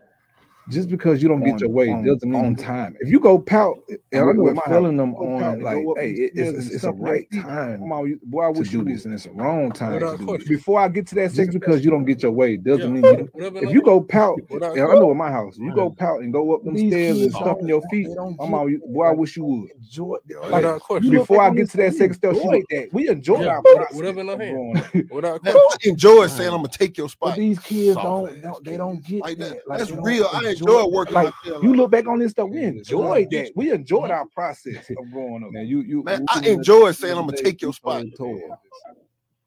Just because you don't get your way on- doesn't mean on time. If you go pout, and And we're, we're we're them on pout like, hey, these it- stairs it's, it's a stuff right time Come on, you- boy, I to wish do you this, this, and it's a wrong time Without to do question. this. Before I get to that, just because you don't get your way doesn't Yeah. mean you. If you go pout, and I know in my house, you go pout and go up them These stairs and kids stomping your feet. I'm get- all, boy, I wish you would. Enjoy Like, Without question. Before I get to that thing, second step, she enjoy like that. We enjoy Yeah. our Whatever- process. whatever in our of hand. growing up. Without Now, question. Enjoy saying I'm gonna take your But spot. these kids don't, don't they don't get Like that. that. Like, That's they don't real. I enjoy working Like my you look back on this stuff, we enjoyed that's that. We enjoyed our process of growing up. Man, you you Man, I you- enjoy saying I'm gonna take your spot. told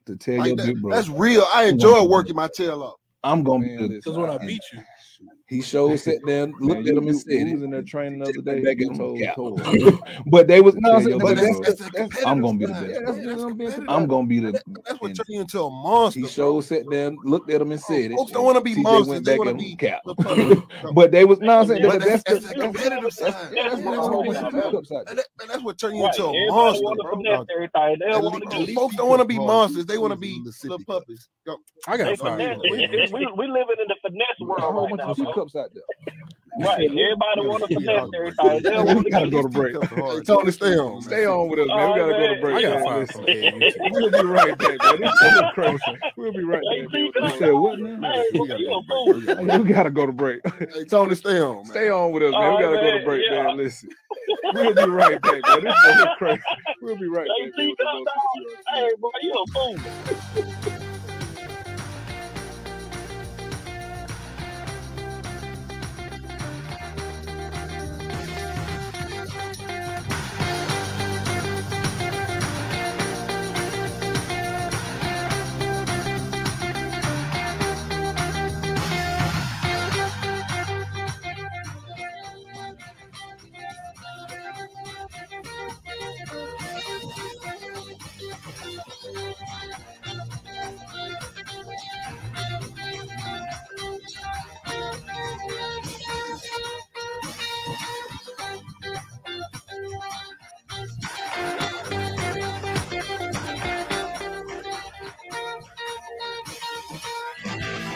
To tell Like your that. big bro, That's real. I enjoy working my tail off. I'm gonna be Man, the. Because when I beat you, He showed sat there, Man, looked you, at him and said you it. was in there training the other day. Back You in told, cap. told. but they was no, Tell I'm saying, but But that's, that's, that's that's, I'm gonna be the best. Yeah, that's, that's I'm competitive. gonna be the. That- That's what and turns you into a monster. He showed sat there, looked at him and said. Folks don't want to be TJ monsters. went They want to be cap. but they was no, I'm saying, But but that's, that's that's the the competitive side. That's that's what the I'm whole talking bunch of about. hiccups out And there. that- and that's what turns you into a monster, bro. finesse everything. They don't want to Elite- be. Folks don't want to be monsters. They want to be Mississippi little puppies. I got fired. We, we, we living in the finesse world right now, of bro. hiccups out there. Right. Everybody want to Yeah. finesse everything. They don't want We gotta go to break. Hey, Tony, stay on. Stay on with us, man. Oh, we Oh, gotta go to break. I got man. fired Listen, from KU. We'll be right back, man. This is crazy. We'll be right Hey, back. You said what now? We gotta go to break. We gotta go. We gotta go to break. Hey, Tony, stay on, man. Stay on with us, man. We gotta go to break, Yeah. man. Listen. We'll be right back, man. This is crazy. We'll be right Hey, back. see, man. come down. Hey, bro, you a fool.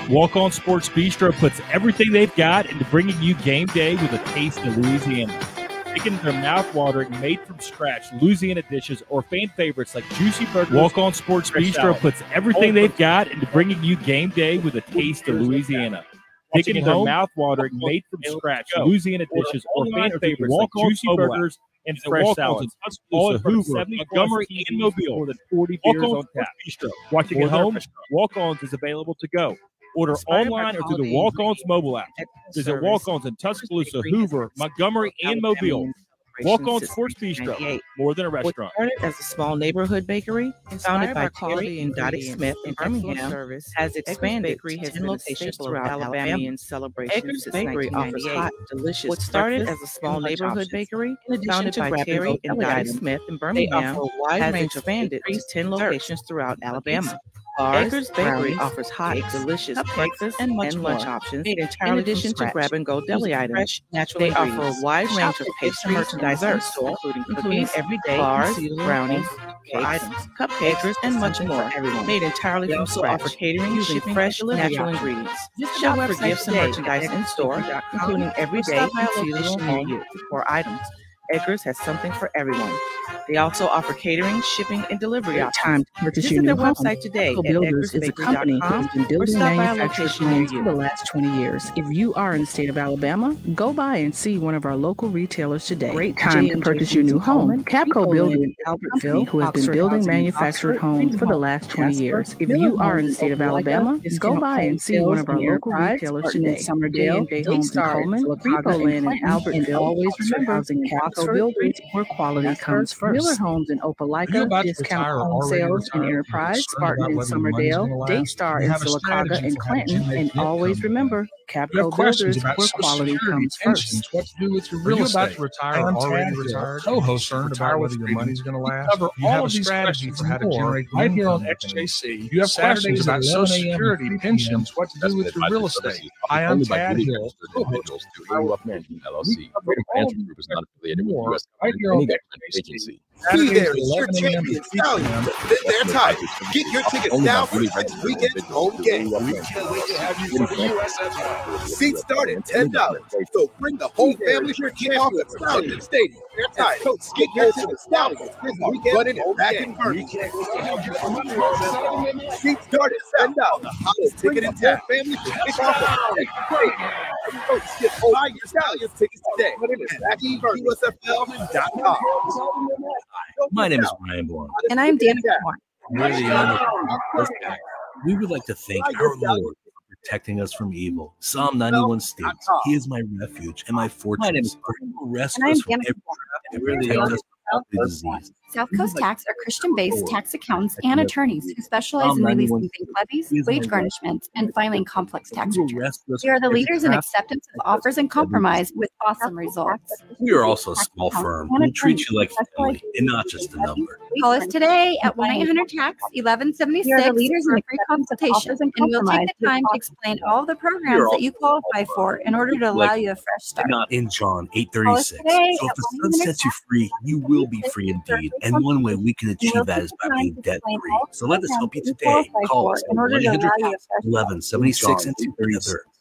Walk On Sports Bistro puts everything they've got into bringing you game day with a taste of Louisiana. Chickens are mouth-watering, made from scratch Louisiana dishes or fan favorites like juicy burgers. Walk On Sports Bistro salad. puts everything they've got into bringing you game day with a taste of Louisiana. Chickens are mouth-watering, made from scratch Louisiana dishes or fan favorites like juicy burgers and fresh salads. All in Hoover, Montgomery, and Mobile. More than 40 beers on tap. Watching at home, Walk-Ons is available to go. Order online or through the Walk-Ons mobile app. Visit. Walk-Ons in Tuscaloosa, Hoover, Montgomery, and Mobile. Walk on Sports Bistro, 1998. more than a What restaurant. started as a small neighborhood bakery, founded Inspired by by Terry and Dottie Smith in Birmingham, service, has expanded Bakery to has 10 locations throughout Alabama Alabama. and celebrations Edgar's since Bakery offers hot, delicious What started as a small neighborhood bakery, in addition founded to by grab-and-go Terry and Dottie Smith in they Birmingham, offer a wide has range of expanded to 10 locations throughout Alabama. Bars, Edgar's Bakery offers hot, cakes, delicious breakfast and much lunch more, options. In addition to grab-and-go deli items, fresh, natural they offer a wide range of at Gibson pastries and Merchandise desserts, Store, including cookies, everyday bars, brownies, cakes, items, cupcakes, and much more. Made entirely They from also scratch, offer catering, using fresh, and natural ingredients. Shop for gifts and merchandise in store, including everyday and seasonal home you. items. Edgar's has something for everyone. They also offer catering, shipping, and delivery options. time to purchase Visit your their new home. website today Echo at Builders is a company that has been building manufactured homes for the last 20 years. If you are in the state of Alabama, go by and see one of our local retailers today. Great time to purchase your new home. Capco Builders in Albertville, who has been building manufactured homes for the last 20 years. If you are in the state of Alabama, go by and see one of our local retailers today. Summerdale, Day Homes in Coleman, Repo Land in Albertville. Always remember, Capco Builders, where quality comes first. Miller Homes in Opelika, Discount Home Sales in? Enterprise, Spartan in whether the money's gonna Summerdale. Daystar in have Sylacauga and for how to Clinton, generate and income. always remember, You have Capco Builders, about where quality comes first. what to do with your Are real you estate. about to retire I'm or already Tad retired? Co-host Retire about Whether whether Your your Money's Going to We Last. cover You all have of a these strategy questions for how to and more generate right here on. XJC, You have Saturdays questions about Social Security, pensions, what to do with your real estate. I'm Only by Tad duly Hill. registered individuals through AUF Management LLC. Freedom Financial Group is not affiliated with more right here on. Be there, it's your 11 a.m. to champion 3 stallions. p.m. Been there time. Get your tickets now for this registered weekend's home game. We can't wait to have you Freedom for the Financial USF. Seats start at ten dollars, so bring the whole family to kick off at Stallion Stadium. They're. Coach, get your tickets Stallions this weekend. Running it back in. Seats start at ten dollars. Hottest ticket in town. Family to kick off at Stallion Stadium. Coach, get buy your Stallions tickets today USFL.com. My name is Ryan Blunt. And I'm Dana Moore. We're the owner of First Act. We would like to thank our Lord for protecting us from evil. Psalm 91 states, He is my refuge and my fortress. name is He will rescue And I'm us from every trap and protect us from every disease. South Coast Tax are Christian based tax accountants and attorneys who specialize in releasing bank levies, wage garnishments, and filing complex tax returns. We are the leaders in acceptance of offers and compromise with awesome results. We are also a small firm who will treat you like family and not just a number. Call us today at 1 800 TAX 1176 We are the leaders for in a free consultation, and and we'll take the time to explain all the programs that you qualify for in order to allow you a fresh start. Not in John 836. So if the sun sets you free, you will be free indeed. And one way we can achieve that is by being debt free. So let us help you today. Call us at 1 800 11 76 and 233.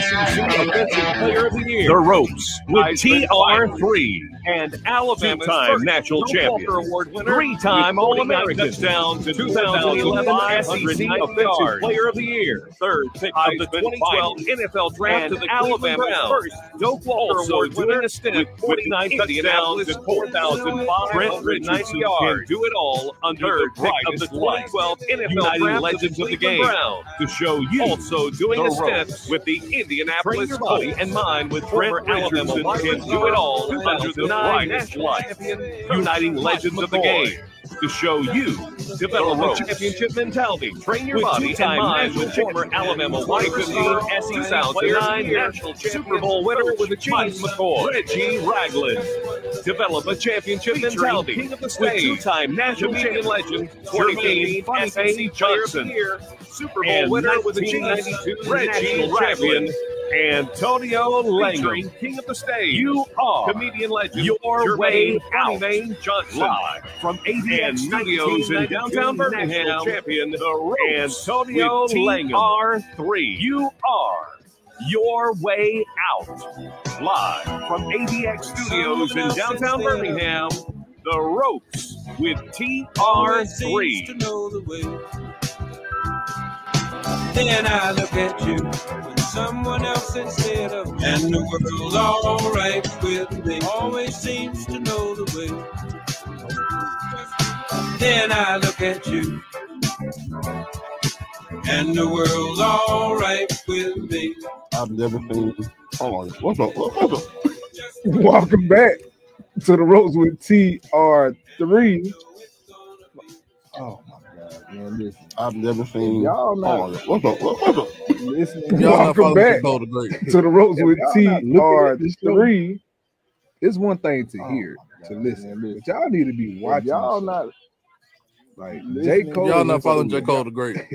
SEC Offensive Player of the. The Ropes with TR3 and Alabama's two-time national champion, three-time All-American, touchdowns in 2011 SEC Offensive Player of the Year, third pick of the 2012 NFL Draft to and Alabama's first Doak Walker Award winner, a stint with 49 touchdowns and 4,590 yards. Do it all under the pick of the 2012 NFL Draft Legends of the Game. To show you also doing a stint with the Indianapolis body and mind with Brent Alabama can do it all under the national champion, uniting legends of the game. To show you, develop a championship mentality, train your body and mind with former Alabama wide receiver, SEC 2009 national Super Bowl winner with a Mike McCoy, Reggie Ragland. Develop a championship mentality king of the with two-time national champion legend, Jermaine F.A. Johnson, Super Bowl winner with the G92 Reggie champion. Antonio Langham, King of the Stage. You are comedian legend. Your way out. Johnson. Live from ABN Studios in downtown Birmingham. Champion the Antonio Langham. R3. You are Your Way Out. Live from ABX Studios in downtown Birmingham, The Ropes with TR3. Then I look at you someone else instead of me. And the world's alright with me. Always seems to know the way. Then I look at you. And the world's alright with me. I've never seen. Hold on. What's up? What's up? Welcome back to the ropes with TR3. Oh my god, man. Listen. I've never seen. Y'all not- Hold. What's up? What's up? Listen, Y'all not welcome following back Dakota Great. to the ropes with y'all not looking at TR3. It's one thing to Oh hear, my to listen, man, listen. but y'all need to be If watching. y'all not like J. Cole. Y'all not following J. Cole the Great.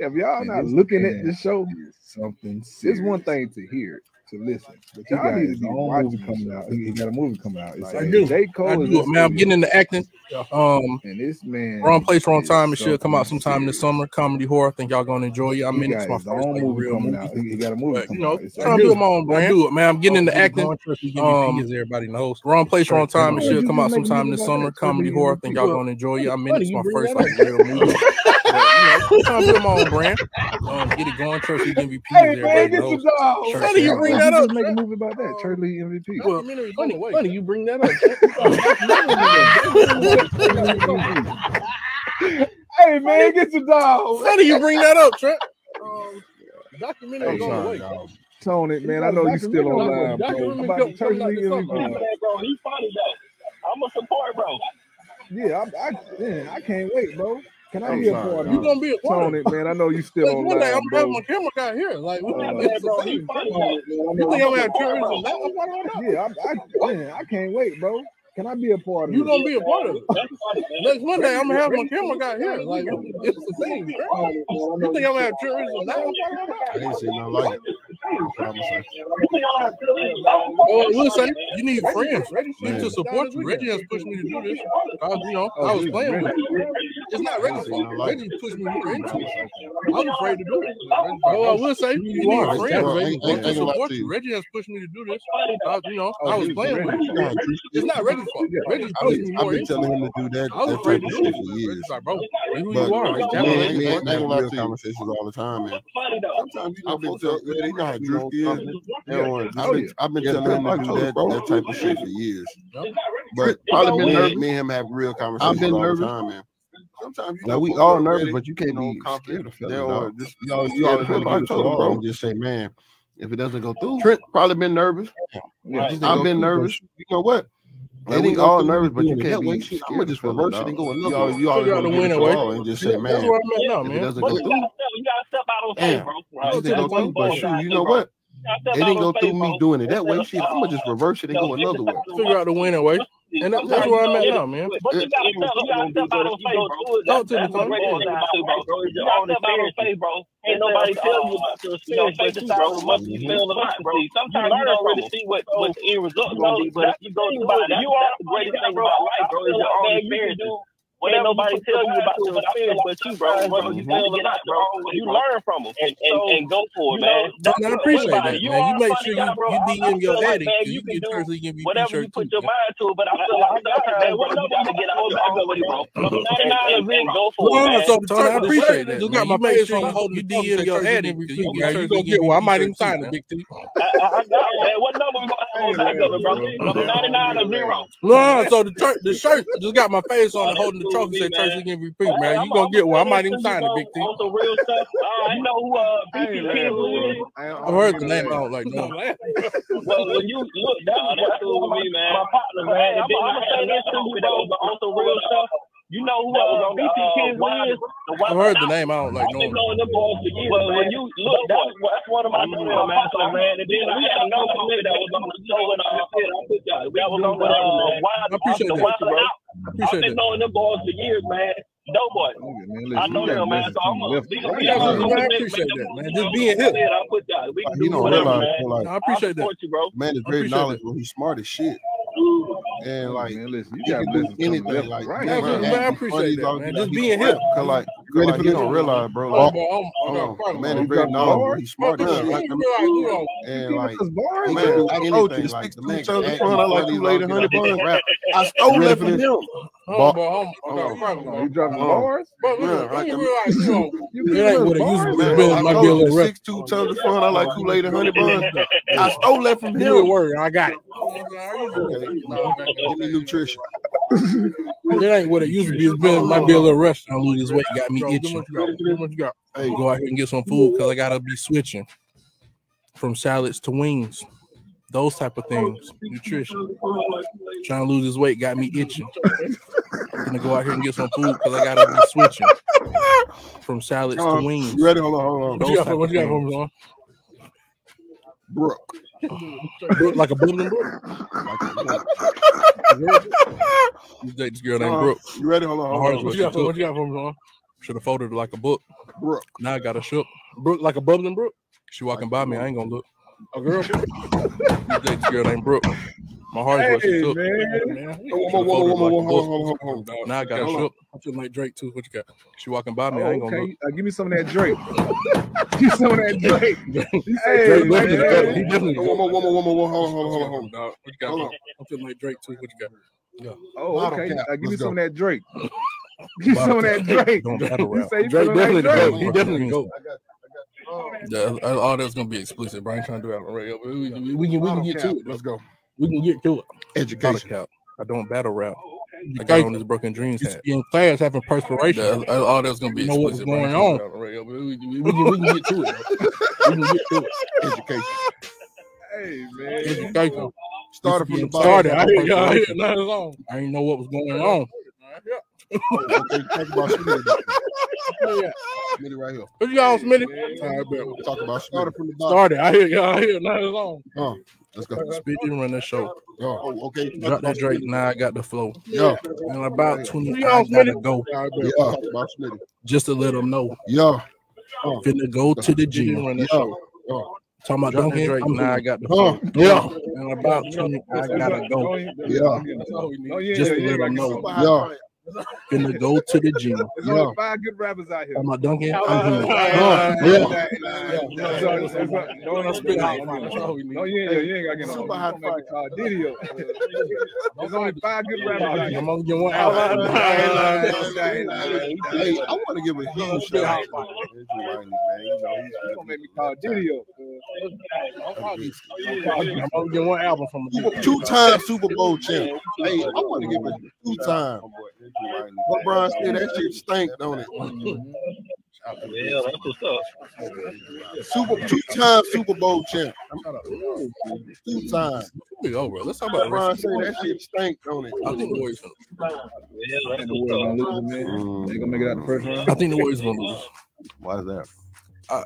If y'all And not looking at the show, is something it's one thing to hear, to listen, but He y'all got need to his be own watching movie coming out. He he got a movie coming out. It's Like, I like, do. J. Cole I do it, man. I'm getting into acting. Um, and this man wrong place, wrong is time. It should come out something sometime this summer. Comedy horror. I think y'all gonna enjoy it. I'm He in It's my first own movie real coming movie. out. He, he got a movie But you coming know, out. It's trying to like- do it my own brand. do it, man. I'm getting into acting. Um, give everybody in the host. Wrong place, wrong time. It should come out sometime this summer. Comedy horror. I think y'all gonna enjoy it. I'm in It's my first like real movie. But, you know, trying to my own brand. Um, get it going. Church League MVP. Hey everybody man, get knows. your dog. Church Funny you League bring MVP. that up. Make a movie about that. Church League MVP. Well, Funny, funny you bring that up. Hey man, get your dog. Funny you bring that up, Trent. Um, documentary Hey, on the sorry, way. dog. Tony, man, I know you still online, bro. About the Church League MVP. bro. He funny though. I'm a support, bro. Yeah, I, I, man, I can't wait, bro. Can I I'm be a part of dog. You it? gonna be a part of Tony, it. man, I know you still Like, one day I'm gonna have my camera guy here. Like, what Uh, it's bro, the he thing. You think I'm gonna have tourism? That- why don't I? Yeah, I, I, man, I can't wait, bro. Can I be a part of it? You it? gonna be a part of it. Next Monday, I'm gonna have my camera guy here. Like, it's the thing. bro. You think I'm gonna have tourism? That why don't I? I ain't seen nothing like it. That's what I'm saying. Oh, listen, you need friends. Reggie need to support you. Reggie has pushed me to do this. I, you know, I was playing with it. It's not Reggie's fault. Reggie pushed me more into it. I was afraid to do it. Oh, I will say, you need friends. Reggie ain't- I ain't to support you. Reggie has pushed me to do this. I, you know, I was playing with it. It's not Reggie's fault. Reggie I've pushed been, me I've more been into telling him to do that, I was afraid to do it. Reggie's like, bro, who you are. me Like, and me and- that's me and- I ain't gonna real conversations all the time, man. Sometimes you know, folks up, you know how Drew is. They I've been, I've been Yeah, telling him to do that, bro. that type of shit for years. But Probably been me, nervous. and- me and him have real I've conversations been all nervous. the time, man. Sometimes you Now we all nervous, ready, but you can't know, be confident. scared of They feeling, don't dog. just You always- you scared always to gotta put give it it to to bro. and just say, man, if it doesn't go through, Trent probably been nervous. Yeah, Just I've been nervous. but You know what? Like, It we all all nervous, but you can't that be Shit, scared I'ma just reverse it and go You another always, way. you always Figure gonna win give it winning your way. all and just say, man, that's where I'm at now, if it man. doesn't But go you through, gotta step, you gotta step out on faith, damn, bro. it Right? didn't go. But you know what? Gotta step It out didn't go through me doing it that way. Shit, I'm gonna just reverse it and go another way. Figure out the winning way. And that, that's where I'm at now, man. But you gotta step, gotta step out on faith, bro. Talk to me, That's what Tony. it boils down to, bro. You gotta step out on faith, bro. Ain't nobody tell you about your experience, faith decides how much you feel or not, bro. Sometimes you don't really see what what the end result gonna be, but if you go through it, you are the greatest thing about life, bro. Is your own experience. Ain't nobody tell you about your experience but you, bro. Whether you feel or not, bro. You learn from them and, and, and go for it, man. And I appreciate that, man. You make sure guy, you, bro. you I- I DM your feel like, addict man, you you can get can do Thursday MVP whatever you put too. your mind to, but I feel like sometimes, bro, you gotta get out your own way, bro. And, and, and go for it, man. Tony, I appreciate that. You You got got my my make face sure on you, holding you DM your Thursday addict. MVP You, you, shirt you too. gonna get one. I might even sign it, man. Big T. I, I, I got it, man. What number we gonna hold back bro? Number 99 or zero? No, so the shirt, the shirt just got my face on it, holding the trophy. Say Church League MVP, man. You gonna get one. I might even sign it, Big T. On some real stuff. Uh, you know who uh, BT is? I've heard the name. I don't like no. Well, when you look down, that's cool me, man. My partner, man. I'm gonna say this to you, though, but on some real stuff. You know who uh, BT Kinsley is? I've heard the name. I don't like I've been no. knowing them boys for years. Well, when you look, that's, that's one of my real masters, man. And then we had another nigga that was on the show and uh, that was on the uh, wild, I appreciate the that. wild out. I appreciate I've been knowing them boys for years, man. No boy. I know them, man. So I'm gonna I appreciate that, man. Just being here. I put that. We can He do whatever, man. I appreciate that. support you, bro. man is I very appreciate knowledgeable. He's smart as shit. And oh, like, man, listen, you he gotta do blessings coming anything. Like, right. man, Yeah, man, man, I appreciate funny, that, man. Just being here. Cause like, You ready like for this? don't realize, bro. Oh, Like, bro, I'm- hold I'm- on, I'm- man, I'm is very dropping knowledgeable. He's smart. Bro, man. Like, feel like you don't- and like, bars? man, Man, do I told you to speak to each other can fun. I like funny, Kool-Aid and long as he honey don't bun. rap. I stole You that from him. Bar- oh, bro. You dropping bars? Bro, Bro, like you realize you don't- you ain't us what it used to bars? be. Man, Bill I might told be a you six two tons of fun. I like Kool-Aid and honey bun. I stole that from Give me a him. word. I got it. Give me nutrition. It ain't what it used to be. It's been might be a little rush. I lose this weight, got me itching. what you got. Give what you got. Hey, go out here and get some food because I gotta be switching from salads to wings. Those type of things. Nutrition. Trying to lose his weight got me itching. I'm gonna go out here and get some food because I gotta be switching from salads to uh, wings. You ready? Hold on, hold on. What you got what you got for things. me, John? Brooke. Brook, like a bubbling brook. You date this girl named Uh, Brooke. You ready? Hold on, hold on. What you got for what you got for me, John? Should have folded like a book. Brooke. Now I got a shook. Brooke, like a bubbling brook? She walking by me. I ain't gonna look. A girl? You date this girl named Brooke. My heart is what she took. man. Whoa, whoa, whoa, whoa, whoa, whoa, hold on, hold on, hold on. Dog. Now I got a Hold on. shook. I'm feeling like Drake too. What you got? She walking by me. I ain't Oh, gonna look. Uh, give me some of that Drake. give me some of that Drake. hey, Drake man. Drake is. He definitely One more, one more, one more, one more. Hold on, hold on, hold on, hold on. Dog. What you got? Hold on. I'm feeling like Drake too. What you got? Yeah. Oh, okay. cap. Uh, give me Let's some go. of that Drake. Give me some of that Drake. Don't battle rap. say Drake feeling like definitely the Drake? goat. He definitely the goat. Yeah, all that's gonna be explicit. Brian trying to do it on the radio. but We, we, we can we can get to it. Let's go. We can get to it. Battle Education. cap. I don't battle rap. I Okay. got on this broken dreams hat. in class having perspiration. Yeah, all that's gonna be You know what's going Brian on. to do it the radio, but we, we, We can, we can get to it. bro. We can get to it. Education. Hey, man. Education. Started from the Getting bottom. started. I hear y'all hear nothing wrong. I didn't know what was going on. Oh, okay, talk about Smitty. Smitty right here. What you got on Smitty? All right, bet. Talk about Started from the bottom. Started. I hear y'all I hear nothing wrong. Oh, let's go. Spit and run the show. Oh, okay. Drop that Drake. Now I got the flow. Yeah. And about 20, You I on gotta Smitty? go. All right. Yeah. Talk about Smitty. Just to let them know. Yeah. Finna go to the gym. Yeah. Yeah. Talking about Drop Duncan that Drake. Drake. Now I got the Huh. flow. Yeah. And about 20, I gotta go. Yeah. Oh, Just to let yeah, them know. Yeah. Finna go to the gym. There's Yeah. only five good rappers out here. Talking about Duncan. I'm Uh, here. uh, Yeah. Don't no spit out. No, you ain't, you ain't got to get no. Super hot you don't make it called Diddy up. There's only five good rappers out here. I'm gonna get one out. Hey, I want to give a huge shout out to Andrew Wylie, man. You know, he's gonna make me call Diddy. I'm gonna get one album from him. two-time Super Bowl champ. Hey, I want to give a two-time. What Brian said, that shit stank, don't it? Yeah, that's what's up. Super two-time Super Bowl champ. Two-time. Here we go, bro. Let's talk about Brian rest. said, that shit stank, don't it? I think the Warriors gonna Yeah, that's And what's up. gonna lose, man. They gonna make it out the first round. I think the Warriors gonna lose. Why is that? Uh,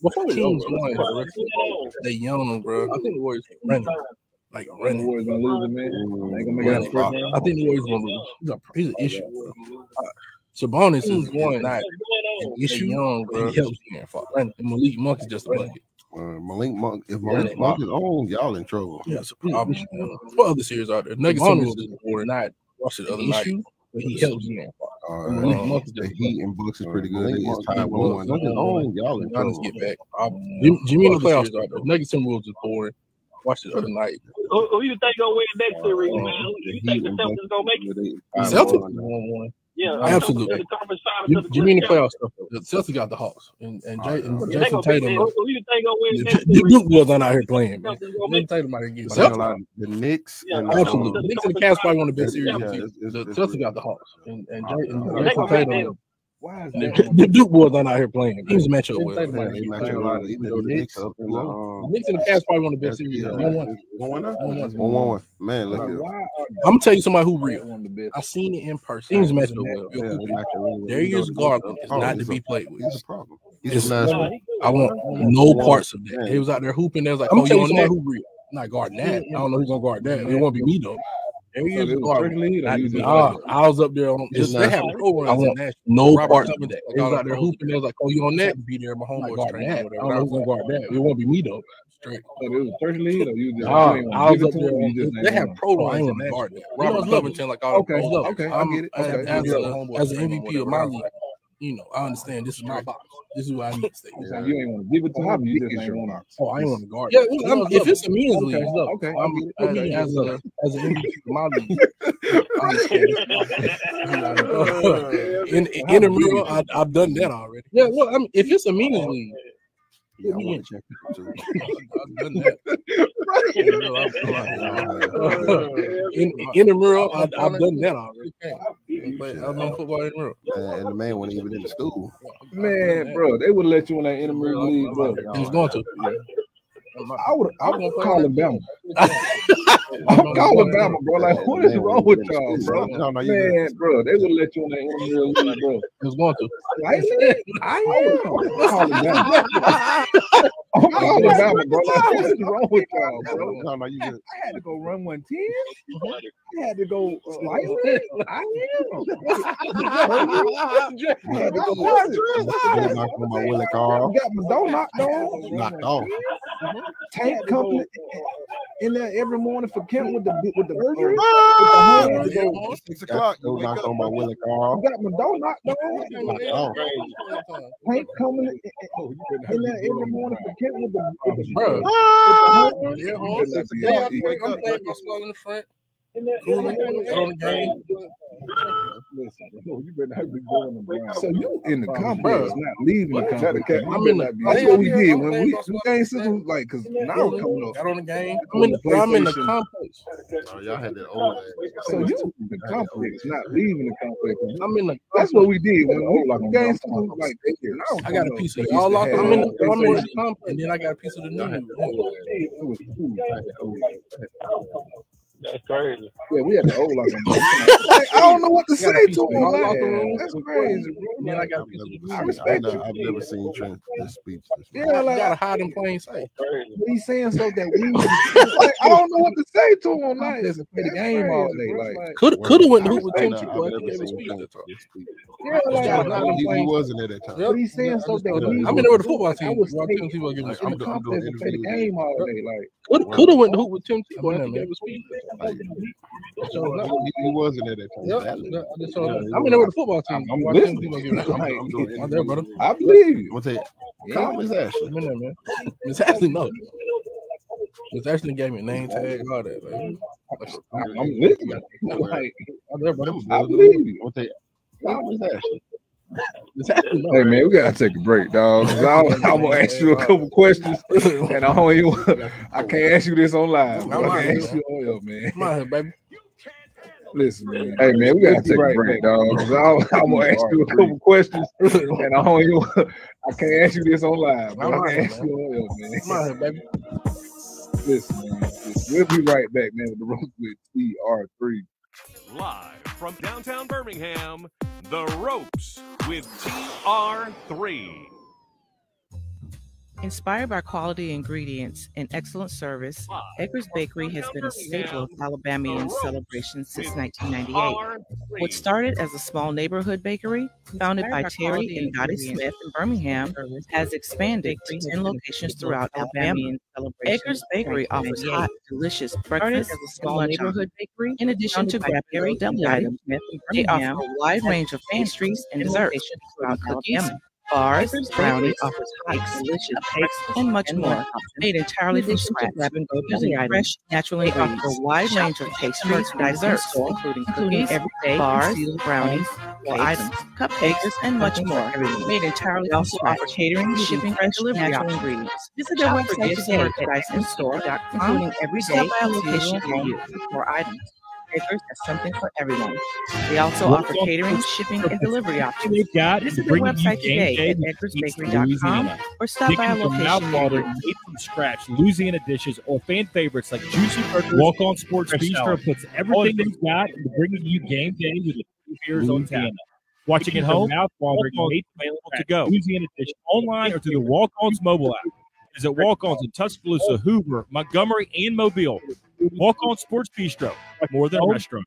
Before we go, teams bro, won. They young, bro. I think the Warriors running. Like And the. Warriors gonna lose, it, man. They gonna make it out first round. I think the Warriors gonna lose. He's, a, he's an issue, bro. Uh, Sabonis is, is not an issue. Young, bro. He helps you and running. Malik Monk is just a bucket. Uh, Malik Monk. If Malik they Monk is on, y'all in trouble. Yeah, it's a problem. What other series out there? Nuggets Sabonis and Wolves were not watched it the other night. issue, But he helps you and Uh, Malik Monk is the Heat and Bucks is pretty good. Malik It's Monk tied is one. good. On, y'all in trouble. get back. Jimmy, Jimmy in the playoffs. Nuggets and Wolves is boring. Watched it the other night. Who, who you think gonna win next series, man? Who you think the Celtics gonna make it? Celtics one one. Yeah, Absolutely. The conference finals the Jimmy in the playoff stuff. The Celtics got the Hawks and and, Jay, and They Jayson gonna Tatum. Who who you think gonna win The, next the? Duke boys are not here playing, man. Jayson Tatum might get But I ain't gonna Celtics. the Knicks Yeah, and Absolutely. The Knicks and the Cavs probably one of the best series. yeah, the it's- season. it's- The it's- Celtics got the Hawks and and, Jay, and Jayson gonna Tatum. Them. Why is The, that? the Duke boys are not here playing. Teams match up Yeah, well. they match up well. Either the Knicks up in the The Knicks and the Cavs probably one of the best yeah, series. yeah, One one. one one One one. one one one. Man, look at Why are I'm gonna tell you somebody who real. one of the best? I seen it in person. Teams match up well. yeah, they match up really well. Darius Garland is not to be played with. He's a problem. He's It's- a nice I want no parts of that. He was out there hooping. They was like, "Oh, you you on somebody that?" who real. Not guarding that. I don't know who's gonna guard that. It won't be me though. So was Garland. Turkey League or not you to be just- Ah, I was up there on. Just, they have pro I runs in want that. no Robert parts of that. that. They was out there hooping. They was like, "Oh, you on that?" Be there. My I'm not homeboys guarding training. that. I don't know who's gonna guard that. It won't be me though. Straight. So it was Turkey League or you just? Nah, you I was up there. On, just they have pro Oh, I runs ain't in that. guard that. Robert Lovington, Covington, like all Okay, okay, I get it. as, Okay, I as, get it. a, Okay. as an MVP of my league. You know, I understand this is my box. This is what I need to stay. So you ain't want to give it to him. You just ain't want to. Oh, I ain't want to guard. Yeah, well, I'm, if it's a men's Okay, league, look, okay, I'm, I get it. as, as a as an MVP for my league. I understand. in intramural, I, I've done that already. Yeah, well, I mean, if it's a uh, men's league, Yeah, I put want in. to check it too. I've done that. in intramural, I, I've done that already. But I've done football intramural. And, and the man wasn't even in the school. Man, bro, they would let you in that intramural league, bro. He was going to. I would, I would call him Bama. I'm calling Bama, bro. Like, what is wrong with y'all, bro? No, no, you Man, bro, they would let you in that intramural league, bro. He was going to. I I am. I'm calling Bama. I'm calling Bama, bro. Like, what is wrong with y'all, bro? No, no, you good. I had to go run 110. I had to go uh, slice it. I am. I had to go watch knocked on my Willie Carl. Got my door knocked off. Knocked off. Tank company in there every morning for Kent with the with the with the home. Six o'clock. They knocked on my Willie Carl. Got my door knocked Knocked off. off. Tank coming in, in there every morning for Kent with the with the Bro. with Yeah, home. Yeah, I'm playing I'm my squad in the front. Cooling, got on the game. Listen, bro, you better be going to Brown. So you in the Bro. complex, oh, not leaving the complex. I'm in the- That's what we did when we the game system like because now we're coming up. Got on the game. I'm in the, I'm in the complex. Oh, y'all had that old. So you in the complex, not leaving the complex. I'm in the. That's what we did when we like game system like. I got a piece of y'all locked. I'm in the, I'm in the complex, and then I got a piece of the new. It was cool. That's crazy. Yeah, we had the old locker room. Like, I don't know what to say to him. Like, that's crazy, bro. Then I got a I've piece of the never, I respect I've, you. I've never seen Trent this speech. Yeah, You like gotta hide in plain sight. He's saying stuff that we like. I don't know what to say to him. Like, just play the game all day. Like, Could could have went to hoop with I've Tim never, Tebow. I've I never think it was seen speech. Trent yeah, like, He, he wasn't at that time. but he's saying stuff that we. I'm in there with the football I team. was While taking Tim giving Like. I'm in the doing, I'm doing complex play the game all day. Like, Could could have went to hoop with Tim Tebow. I think he gave a speech. He, he wasn't at that time. Yep. Badly. Yeah, I just saw that. I'm in there with the football team. I'm While Tim listening. Tebow giving. I'm, I'm I'm there, brother. I believe you. I'm gonna tell you, call Miss Ashley. I'm in there, man. Miss Ashley, no. Miss Ashley gave me a name tag, all that. Like, I- I'm listening. Like, I'm there, brother. I believe you. I'm gonna tell you, call Miss Ashley. Miss Ashley, no. Hey man, we gotta take a break, dog. 'cause I, I'm gonna ask you a couple questions, and I don't I can't ask you this on live. but I can ask you on here, man. Come on here, baby. Listen, man. Hey man, we gotta take a break, dog. 'cause I, I'm gonna ask you a couple questions, and I don't even, I can't ask you this on live. But I can ask you on here, man. Come on here, baby. Listen, man. We'll be right back, man, with the Ropes with TR3. Live from downtown Birmingham, The Ropes with TR3. Inspired by quality ingredients and excellent service, Edgar's Bakery has been a staple of Alabamian celebrations since 1998. What started as a small neighborhood bakery, founded by Terry and Dottie Smith in Birmingham, has expanded to 10 locations throughout Alabama. Edgar's Bakery offers hot, delicious breakfast as a small neighborhood bakery. In addition to grab deli items, they offer a wide range of pastries and desserts throughout Alabama. Bars, brownies, offers hot, delicious cakes, and much more, made entirely from scratch. Using fresh, natural ingredients, offer a wide range of pastries and desserts, including cookies, everyday bars, brownies, items, cupcakes, and much more, made entirely from scratch. Offer catering, shipping, and delivery natural ingredients. Visit their website today at merchandise.com, including everyday location near you for items. Bakers has something for everyone. They also What's offer catering, shipping, and delivery options. They've got Visit their website today at edgarsbakery.com or stop by a location mouthwatering, made from scratch Louisiana dishes or fan favorites like Juicy Burgers. Walk On Sports Bistro puts everything they've got into bringing you game day with beers on tap. Watching at home, mouthwatering, made available to go. Louisiana dish online or through the Walk On's mobile app. Visit Walk Ons in Tuscaloosa, Hoover, Montgomery, and Mobile. Walk On Sports Bistro, more than a restaurant.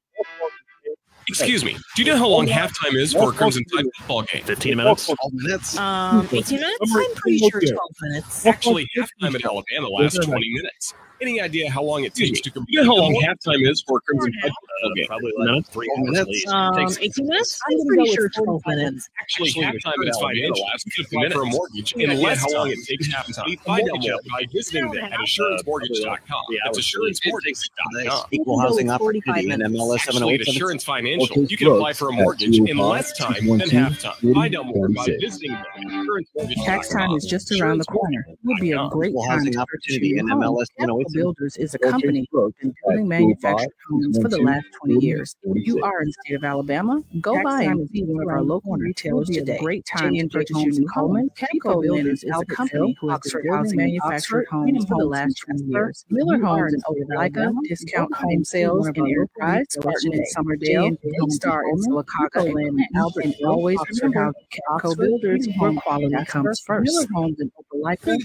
Excuse me. Do you know how long halftime is for a Crimson Tide football game? 15 minutes. 12 minutes. Um, 18 minutes? I'm pretty sure 12 minutes. Actually, halftime at Alabama lasts 20 minutes. Any idea how long it takes to complete? You know how long halftime is for a Crimson Tide football game? Probably like three minutes. Um, 18 minutes? I'm pretty sure 12 minutes. Actually, halftime at Alabama lasts 50 minutes for a mortgage. And less how long it takes to halftime. Find out by visiting them at assuranceMortgage.com. That's assuranceMortgage.com. Equal housing opportunity in MLS Actually, 708. Assurance Financial, you can apply for a mortgage in less time than halftime. Find out more by visiting them at assuranceMortgage.com. Tax time is just around the corner. It would be a great time to purchase opportunity in home. MLS Capital Builders is a company who's been building manufactured homes for the last 20 years. If you are in the state of Alabama, go Tax by and see one of our local retailers It would be a today. great time to purchase Homes your new home. home. Capco Capco Builders Builders is a company who has Oxford been building manufactured homes for the last 20 years. Miller Homes in in the state of Opelika, discount home sales one of and enterprise retailers starting in today. Summerdale, JNJ Homes Star in Sylacauga, Homes, and Albert. and always remember, Oxford, Builders, where quality comes first. Homes in Opelika,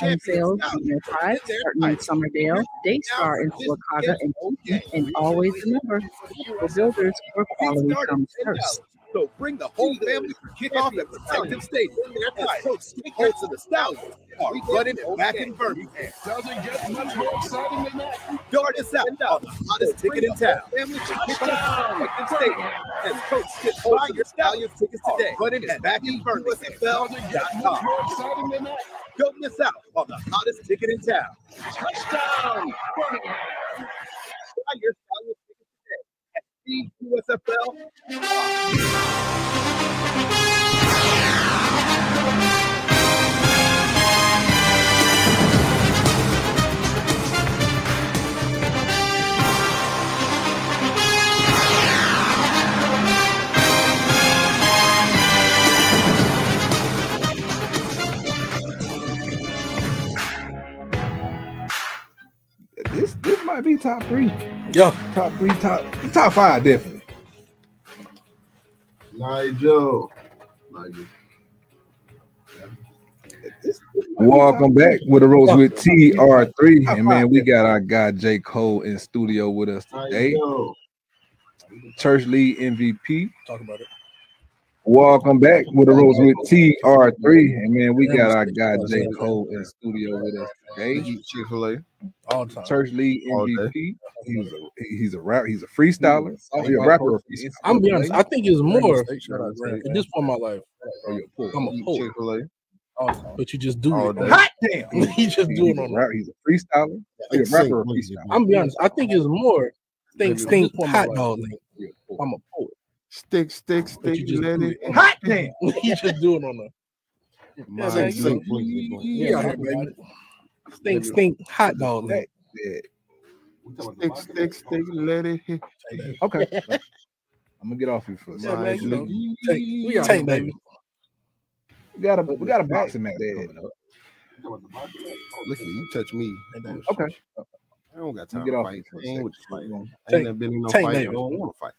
home sales and enterprise Summerdale, Daystar in Sylacauga, and and always remember, Capco Builders, where quality comes first. So bring the whole family for kickoff uh, at Protective Stadium. As Coach Skip Holtz and the Stallions are running it back in Birmingham. Doesn't get much more exciting than that. Don't miss out on the hottest ticket in town. Family for kickoff at Protective Stadium. As Coach Skip Buy your Stallions tickets today. Running it back in BirminghamUSFL.com. Don't miss out on the hottest ticket in town. Touchdown! Buy your Stallions tickets today SteveUSFL.com. This this might be top three. Yeah, top three, top top five definitely. Nigel. Nigel. Welcome back with the Ropes with TR3. And man, we got our guy J. Cole in studio with us today. Church League MVP. Talk about it. Welcome back with the Ropes with TR3. And man, we got our guy J. Cole in studio with us today. Chick-fil-A. All time. Church League All day. MVP. He's a he's a rap, he's a freestyler. Oh, he's a rapper or oh, freestyler. I'm gonna be honest. I think it's more Shout out to at this point in my life. I'm a poet. Chick-fil-A. But you just do All it. day. Hot damn! you just do He's it a on rap- he's a freestyler. He's a rapper or freestyler. I'm gonna be honest. I think it's more think Maybe stink this one might hot dog. I'm a poet. Stick, stick, But stick, you let it. it. Hot damn! you just do it on the My Yeah, man, Stick, you- stick, yeah, yeah, baby. Stink, stink, hot dog. leg. Stick, stick, stick, let it hit. Okay. I'm gonna get off you for a Yeah, man, you know, second. tank, we tank, baby. We got a we got a boxing match coming up. Look at you, you touch me. Oh, okay. I don't got You time get to off fight. me for a I ain't with the fight. second. I ain't never been in no Tank fight. I don't want to fight.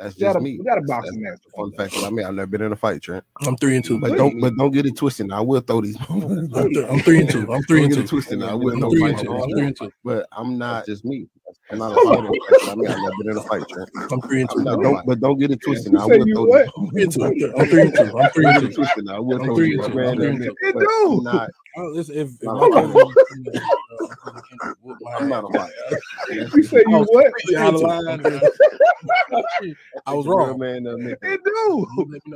That's We got just a- me. we got a That's- boxing that's match. Fun fact about me, I've never been in a fight, Trent. I'm three and two. But don't but don't get it twisted. Now I will throw these. I'm th- I'm three and two. I'm three and get two. twisted. Now I will I'm three and two. I'm three and two. But I'm not just me. I'm not a fighter. I mean, I've never been in a fight, Trent. I'm three and two. But don't, but don't get it twisted. Now I will throw what? I'm three and two. I'm three and two. I'm three and Don't get two. it twisted. I will I'm throw three these. and two. I'm three and two. but I'm not. Oh, listen, if, if Hold my on. cousin, I'm not a fighter. You say you what? out of line. I was Real wrong. man, uh, It do.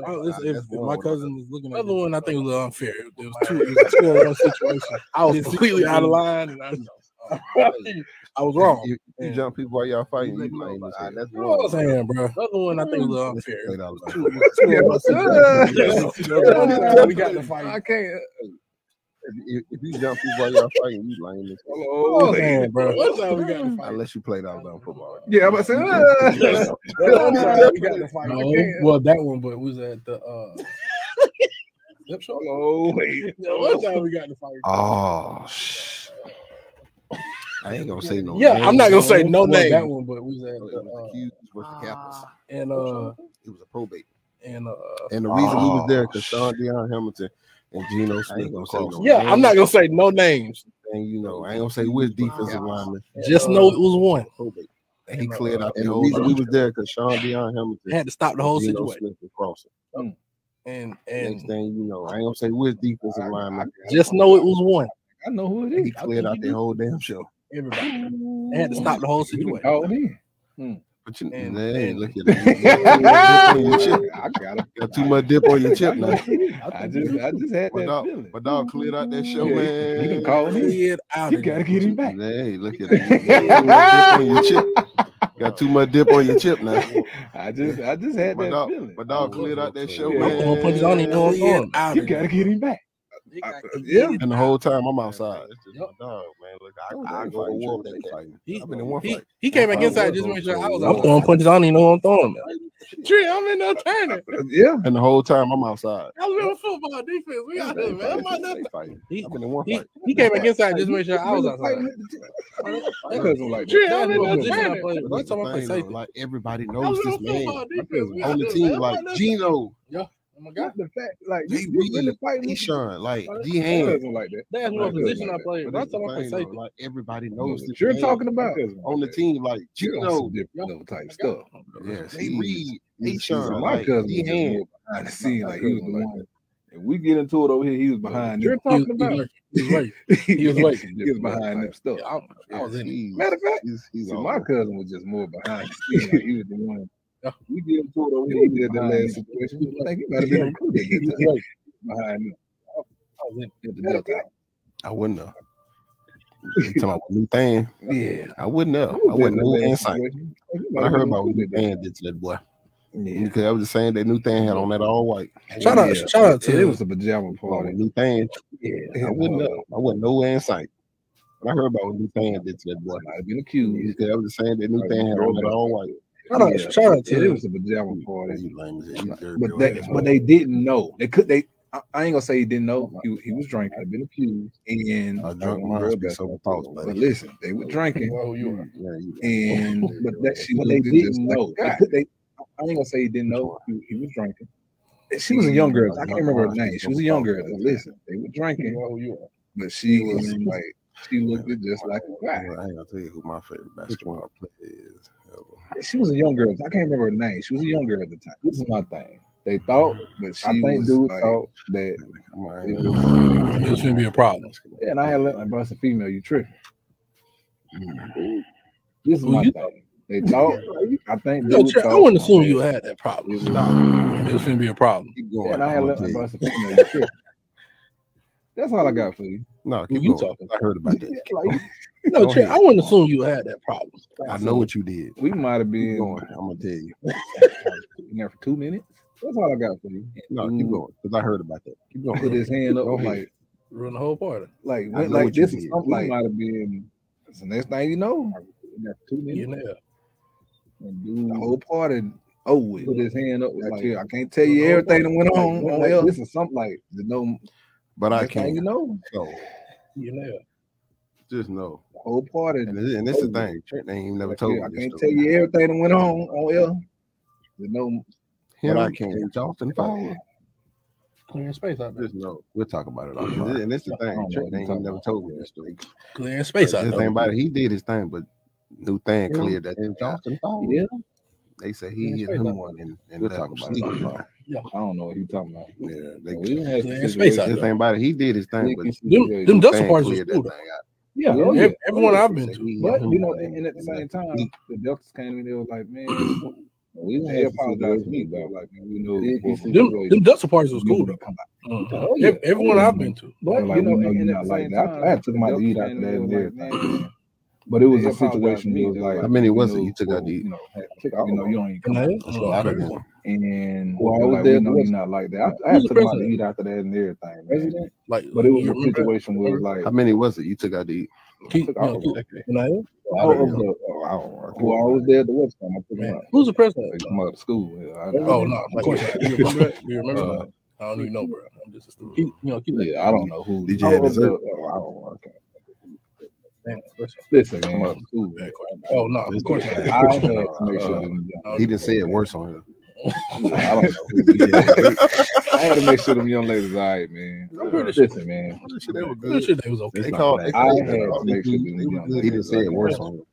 Oh, listen, if, if my cousin was looking at other one, I think it was a little unfair. It was two, it was a two on one situation. I was completely out of line, and I, I was wrong. You, you jump people while y'all fighting. You playing this head. That's You what I'm saying, bro? The other one, I think was unfair. Played out loud. Two, it was two on one situation. We got the fight. I can't. If, if you jump people while y'all fighting, you lame as hell. Oh, Man, bro. What's up? We got the fight. Unless you played Alabama football. Yeah, I'm about to say. uh, we got the fight. No, well, that one, but it was at the uh. Lip show. Oh wait. Yeah, one time we got the fight. Oh, sh- I ain't gonna say no. Yeah, name. I'm not gonna say no, name. That one, but we was at the, uh, accused worth the campus, ah. and uh, it was a probate. And uh, and the reason we was there ah. because Shaun Dion Hamilton and Geno Smith. No yeah, names. I'm not gonna say no names. And you know, I ain't gonna say which defensive wow. lineman. Just uh, know it was one. Probate. And he uh, cleared out. And the reason we was there because Shaun Dion Hamilton had to stop the whole Geno situation. Smith crossing. Hmm. And and next thing you know, I ain't gonna say which defensive lineman. Just know it was one. I know who it is. He cleared out the whole damn show. Everybody. They had to stop the whole situation. Oh, hmm. But you, and, man, and, look at it. I got, it. got too much dip on your chip now. I just, I just had but that dog, feeling. But dog oh, cleared out that show, yeah, man. You can call him. You gotta get him, him back. Hey, look at that. on your chip. Got too much dip on your chip now. I just, I just had but that dog, feeling. But dog cleared out that show, yeah. man. I'm gonna put it on him. You gotta get him back. I, yeah, and the whole time I'm outside. It's just yep. my dog, man. Look, I, oh, I go to war with that guy. He, I've in one he, fight. He came back inside just to make sure I was. I'm throwing punches. I don't even know I'm throwing. Tree, I'm in the training. Yeah, and the whole time I'm outside. I was in football defense. We out here, man. I'm not He, I've in one fight. He came back inside just to make sure I was outside. Tree, I'm in the training. Like everybody knows this man on the team, like Geno. Yeah. Oh my God. The fact, like they you, you really fighting Shaun, like oh, he ain't like that. There's no like, position like, I play. That's all I can say. Like everybody knows yeah. this. You're talking about on the team, like you know, different type stuff. Yes, he read. He sure, my cousin, he ain't behind like he was the one. If we get into it over here, he was behind. You're talking about. He was waiting. He was he was behind that stuff. I, was in. Matter of fact, my cousin was just more behind. he was the one We did him too, though. Last situation. We think might have been yeah. recruited. Behind him. I was in the. I wouldn't know. talking about new thing. Yeah, I wouldn't know. I wouldn't know insight. When I heard about what new thing did to that boy. Yeah. Because I was just saying that new thing had on that all white. Shout yeah. out, shout out to it. Was a pajama party. New thing. Yeah, I wouldn't know. I wouldn't know insight. When I heard about what new thing did to that boy, I've been accused. Because I was just saying that new thing had on that all white. Shout out, yeah. shout out to yeah. it was a pajama party, but they, but they didn't know. They could they. I, I ain't gonna say he didn't know. He, he was drinking. I've been accused, and a drunk my so thoughts, buddy. But listen, they were drinking. well, you were. And but that she, but they didn't know. They, they, I ain't gonna say he didn't know. He, he was drinking. She was a young girl. I can't remember her name. She was a young girl. But listen, they were drinking. Well, you were. But she was like, she looked just like a guy. I ain't gonna tell you who my favorite basketball player is she was a young girl. I can't remember her name. She was a young girl at the time. This is my thing. They thought, but I think dude like, thought that right, it, was, shouldn't be a problem. Yeah, and I had let my boss a female. You tripping? Mm. This is well, my thing. They thought. I think. Yo, Jack, I wouldn't assume you had that problem. It, was, nah, it shouldn't be a problem. Keep going. Yeah, and I had left my boss a female. You tripping? That's all I got for you. No, keep well, you going. talking. I heard about that. like, no, Chad, I wouldn't assume you had that problem. I, know what you did. We might have been. Going, I'm gonna tell you. in there for two minutes. That's all I got for you. No, mm. keep going because I heard about that. Keep going. Put his hand up like ruin the whole party. Like went, like this is something like, might have been. It's the next thing you know, two minutes. Yeah. And dude, the whole party. Oh, with put his hand up. Like, like, I can't tell you everything that went on. Like, this is something like you know, but I can't. You know, so you know. Just know. Whole part of and, this, and this is the thing. Trent ain't even never I told me. I can't tell you everything that went on on air. You know, him I can't. Justin Fowler. clear space out there. Just know. We'll talk about it. All and this is the thing. Trent ain't never told me this story. Clear space out there. about it. He did his thing, but new thing yeah. cleared that. And Justin Fowler. Yeah. They say he hit him out. one and, and we'll talk about it. Yeah. I don't know what he's talking about. Yeah, they, yeah, we didn't have space out. This ain't about it. He did his thing, but them, them dust parties was cool. Yeah, yeah, oh, yeah. everyone oh, I've been to. But you know, and, at the same time, the Deltas came in. They was like, man, we didn't apologized to me but like, man, we know them, them, Delta parties was cool though. Uh-huh. Oh, yeah. Everyone I've been to, but like, you know, and, and like, that. I, I took my lead out there. But it was a situation. I was like, how many was it you took out? the, you know, you don't even. And well, I was like, there, no, you're not like that. I, I had took him out to eat after that and everything, man. Like, but it was a situation where like, how many was it you took out to eat? Oh, who I was, there at the website. I took him. Who's the president? Come out of school. Yeah, I, oh no, of course. you remember? You remember? Uh, I don't even know, bro. I'm just a student. Keep, you know, keep yeah, I don't know who. Did you have dessert? Oh, I don't know. Listen, man. Oh no, of course. I, I, I, I, I, he didn't say it worse on him. I don't know. I had to make sure them young ladies all right, man. I'm pretty sure, Listen, man. I'm pretty sure they were good. I'm pretty sure they was okay. They called, they called, I had to make sure them young ladies. He didn't say it worse on it.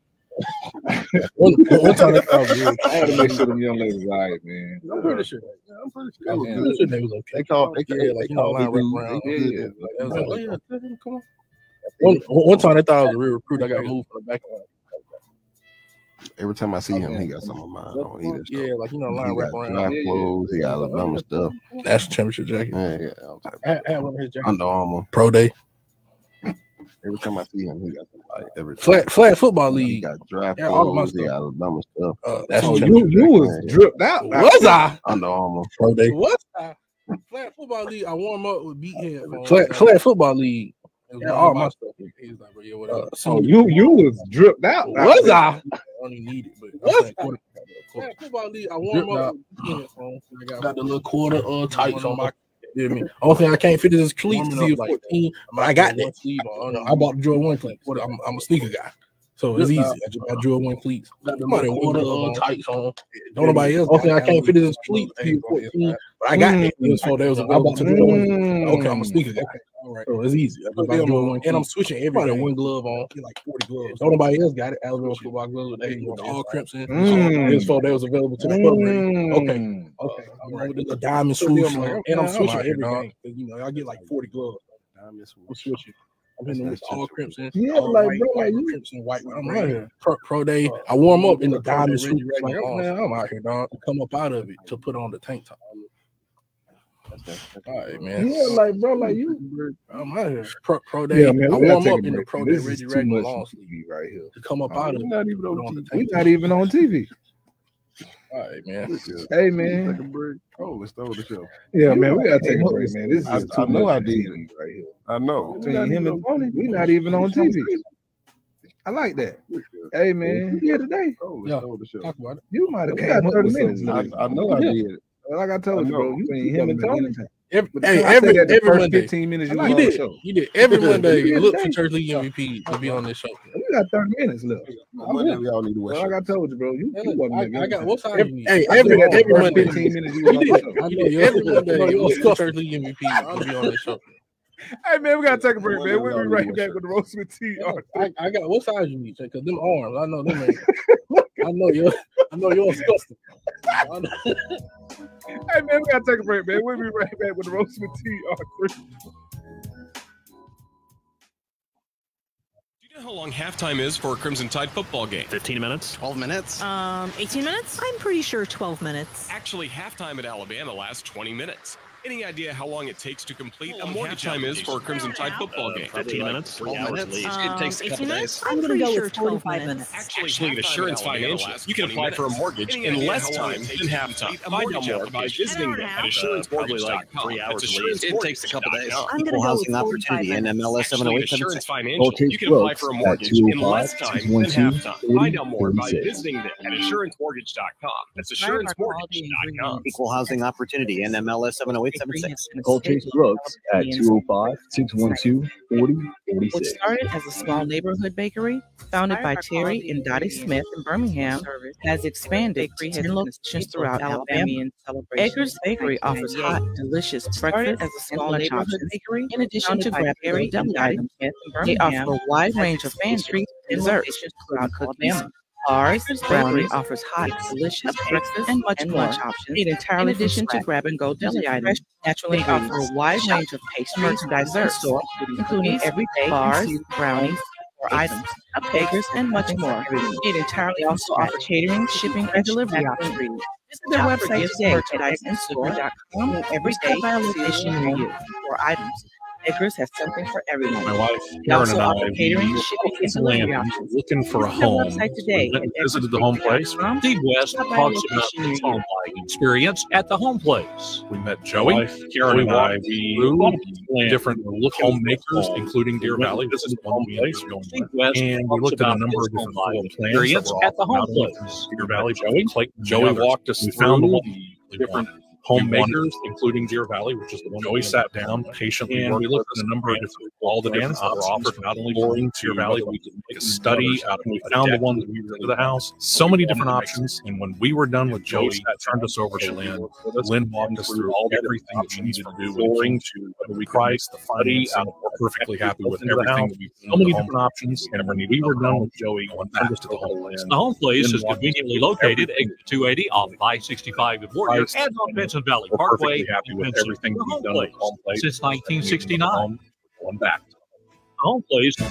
time. I had to make sure them young ladies all right, man. I'm pretty sure. I'm pretty sure. I'm pretty they was okay. They called. They called. Yeah, like, they called line wrapped around. Yeah, yeah. Like, was like, oh, yeah, come on. One, one time they thought I was a real recruit. I got moved from the back. Line. Every time I see him, he got something on mind. On either stuff. Yeah, like you know, line wrap got around. draft clothes. He got Alabama stuff. National championship jacket. Yeah, yeah. all I had- I had one of his jackets. Under Armour. Pro day. Every time I see him, he got something like everything. Flat flag football league. He league. got draft Yeah, all clothes. He stuff. got Alabama stuff. Uh, that's Oh, you you jacket. was dripped out. Was I? Under Armour. Pro day. What? Flat football league. I warm up with beat headphones. Flat- Flat, flat football league. It was Yeah, all all my my stuff. He was like, bro, yeah, whatever. Oh, you you was dripped out. Was I? I? I don't need it, but Was I'm saying quarter- Flat football league. I warm up out. with beat headphones. I got, got the little quarter uh tights on my. You know I mean? Only thing I can't fit is cleats to Warming see up if like 14. But I got that. sleeve on. I bought the Jordan 1 cleats. What- I'm, I'm a sneaker guy. So it's Dripped easy. out. I just got Jordan 1 cleats. Got the Somebody little quarter warming uh, up. tights on. Don't nobody else. Only thing I can't fit is this cleats to see if 14. But I got that. It was four days ago. I bought the Jordan 1. Okay, I'm a sneaker guy. All right. So it's easy. I just buy Jordan 1 and I'm switching everybody one glove on. Get like 40 gloves. Don't nobody else got it. Alabama football gloves. They with the all crimson. Mm. It's four days available to the program. Mm. Okay. Okay. I'm with the diamond So swoosh. I'm and I'm switching out here, every dog. game. 'Cause, You know, I get like 40 gloves. Diamond I'm switching. I'm hitting them all crimson. Yeah, all like, white, bro, white, like, you- crimson, white. I'm I'm right out here. here. Pro, pro day. I warm up in the Pro diamond Reggie swoosh. Like, Man, oh, man, I'm out here, dog. Come up out of it to put on the tank top. Um, all right, man. Yeah, like bro, like you. I'm out here. Pro, pro day. Yeah, man. I warm up in the pro day This is Reggie too much long sleeve TV right here. to come up out of it. not even put on on the TV. tank We're not even on TV. All right, man. Hey man. Take a break. Oh, let's start the show. Yeah, man. We gotta take a break, man. This is I- too I know much I did. TV right here. I know. Between him and Tony, we not even on TV. I like that. Hey man, you here today? Oh, Yeah. let's start the show. Talk about it. You might have We came got 30 minutes. I, I know I Yeah. did. Like I told I you, bro, know. you between him and Tony. Every, hey, you I every, said that the every first Monday. 15 minutes you you was on did. show. You did. Every Monday, Yeah, look for today. Church League MVP to be on this show. We got 30 minutes left. Monday, we all need to watch. Like I told you, bro, you, you wasn't I, making I got any what sense. time you need? Hey, I every, every Monday, 15 15 minutes you was on the show. I know you every Monday. You look for Church League MVP to be on this show. Hey man, we gotta take a break, man. We'll be right back with the Ropes with tea. I got what size you need? Because them arms, I know them. Ain't, I know you. I know you're disgusting. I know. Hey man, we gotta take a break, man. We'll be right back with the Ropes with T. R. Chris. Do you know how long halftime is for a Crimson Tide football game? 15 minutes? 12 minutes? Um, 18 minutes? I'm pretty sure 12 minutes. Actually, halftime at Alabama lasts 20 minutes any idea how long it takes to complete a mortgage um, time is for a Crimson Tide football uh, game? 15 minutes? 12 minutes? Um, it takes a couple days. I'm going to go with 45 minutes. Actually, Actually Assurance Financial, you can apply for a mortgage in less time than half time. Find out more by visiting them at assuranceMortgage.com. It takes a couple days. I'm going to go housing opportunity in MLS 708. Assurance Financial, you can apply for a mortgage in less time than half time. Find out more by visiting them at assuranceMortgage.com. That's assuranceMortgage.com. Equal housing opportunity in MLS 708. 876. Call Brooks at 205 612 4046. Which started as a small neighborhood bakery founded by Terry and Dottie Smith in Birmingham, has expanded to 10 locations throughout Alabama. Edgar's Bakery offers hot, delicious breakfast as a small neighborhood bakery. In addition to grab deli items, they offer a wide range of pastry desserts throughout Alabama. Ours, Brownie offers hot, delicious breakfast and much more options. Made entirely in addition to grab and go deli items. Naturally, they offer a wide range of pastries, merchandise, and store, including everyday bars, brownies, or items, bakers, and much more. It entirely also offers catering, shipping, and delivery options. Visit their website today, merchandiseinstore.com, and every day by a location near you. for items. Bakers has something for everyone. My wife, Karen, also and I, offer catering, we shipping, and delivery options. looking for a home. website today We went and visited the home place. Steve West Stop by a talks about his home buying experience at the home place. We met Joey, wife, Karen, we and I. We through through different homemakers, including Deer We Valley, and this is the one home we place. going Steve. West And we looked at a number of different home buying floor plans experience at the home place. Deer Valley, Joey, Clayton, Joey walked us we through found the the one we different wanted. homemakers, including Deer Valley, which is the one Joey sat down patiently and we looked at a number of different all the plans different that were options, offered, not only to Deer Valley, we could make a study out of we found the one that we were into the house. So many different options. And when we were done with Joey, that turned us over to Lynn. Lynn walked us through all everything that she needed to do with flooring to we price, the out of perfectly happy with everything that we've. So many different options, and we're we were done with Joey going back to the home land. The home place is conveniently located at 280 off I-65 in Warrior and on Benson Valley Parkway. happy with everything we've done place place. since 1969. Going back. Home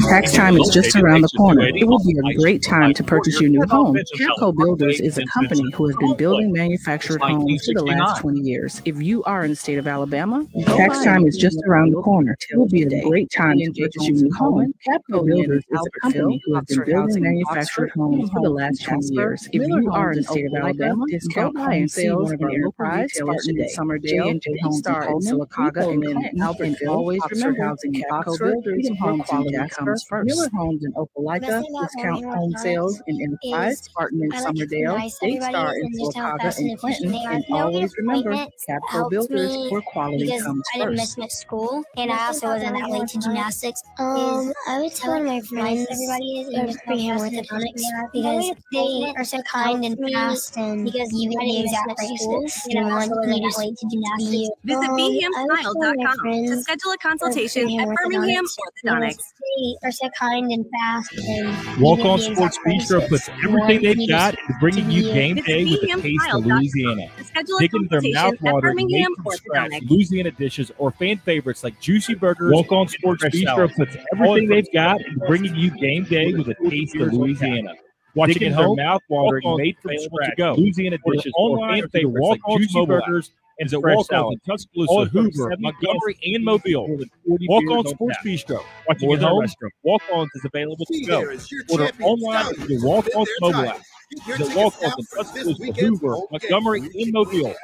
Tax time is just around the corner. It will be a great time to purchase your new home. Careco Builders is a company who has been building manufactured homes for the last 20 years. If you are in the state of Alabama, tax time is just around the corner. It will be a great time to purchase your new home. Careco Builders is a company who has been building manufactured homes for the last 20 years. If you are in the state of Alabama, discount buy and see one of our local retailers in Summerdale, Star in Sylacauga, and in Albertville. Always remember, housing in Oxford, Freedom Homes quality comes first. Miller Homes in Opelika, discount home sales in Enterprise, Spartan in Summerdale, Daystar in Sylacauga and Clinton, and always remember, Capco Builders where quality because comes I didn't first. miss my school and I also wasn't that late to gymnastics. Um, I would tell my friends everybody is in freehand orthodontics because they are so kind and fast and because you get the exact braces and want you just late to gymnastics. Visit BHAMSmile.com to schedule a consultation at Birmingham Orthodontics. They are so kind and fast and Walk on Sports exact Bistro puts everything they've got just into bringing you game day with a taste of Louisiana. schedule Dig into their consultation at mouthwatering, made from scratch Louisiana dishes or fan favorites like juicy burgers. Walk On Sports fresh Bistro salads. puts everything they've got into bringing you game day with a taste of Louisiana. Watching Dig at home, their mouth-watering, Walk-Ons made from scratch to. Louisiana dishes or online fan or through the favorites like Walk-Ons juicy burgers. And Visit fresh Walk-Ons in Tuscaloosa, Hoover, 37 Montgomery, and Mobile. More than 40 Walk On on Sports. Bistro. Watching at home, restaurant. Walk Ons is available to go. is Order online through the Walk Ons mobile app. Get your Visit tickets Walk Ons in Tuscaloosa, Hoover, Montgomery, and Mobile.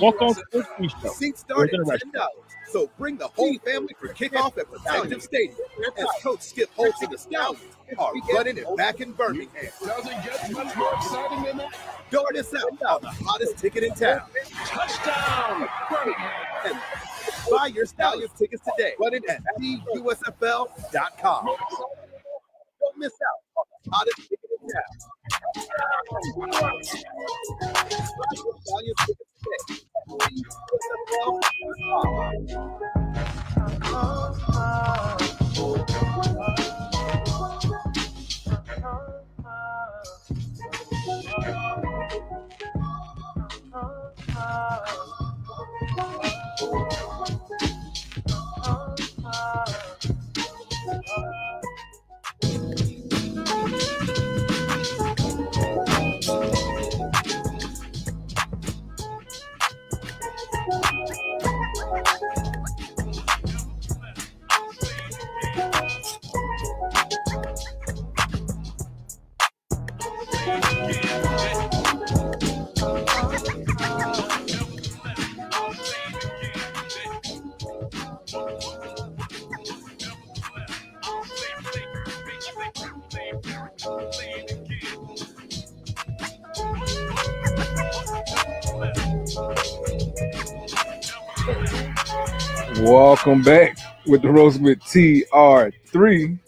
Walk On Sports Bistro. Seats start a at ten restaurant. dollars. So bring the whole family for kickoff at Protective Stadium as Coach Skip Holtz and the Stallions are running it back in Birmingham. Doesn't get much more exciting than that. Don't miss out on the hottest ticket in town. Touchdown! And buy your Stallions tickets today. Running at theusfl.com. Don't miss out on the hottest ticket in town. Buy your Stallions tickets today Welcome back with the Ropes with TR3.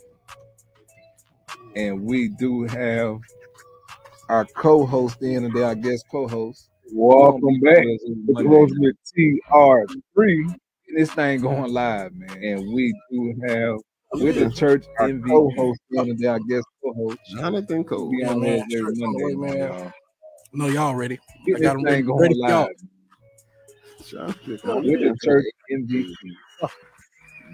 And we do have our co-host in today, our guest co-host. Welcome back with the Ropes with TR3. And This thing going live, man. And we do have with the church our co-host in today, our guest co-host. Jonathan Cole. Be on man. there Monday, Man. man. No, y'all ready. Get I got this ready, thing going ready for y'all. live. With the church MVP.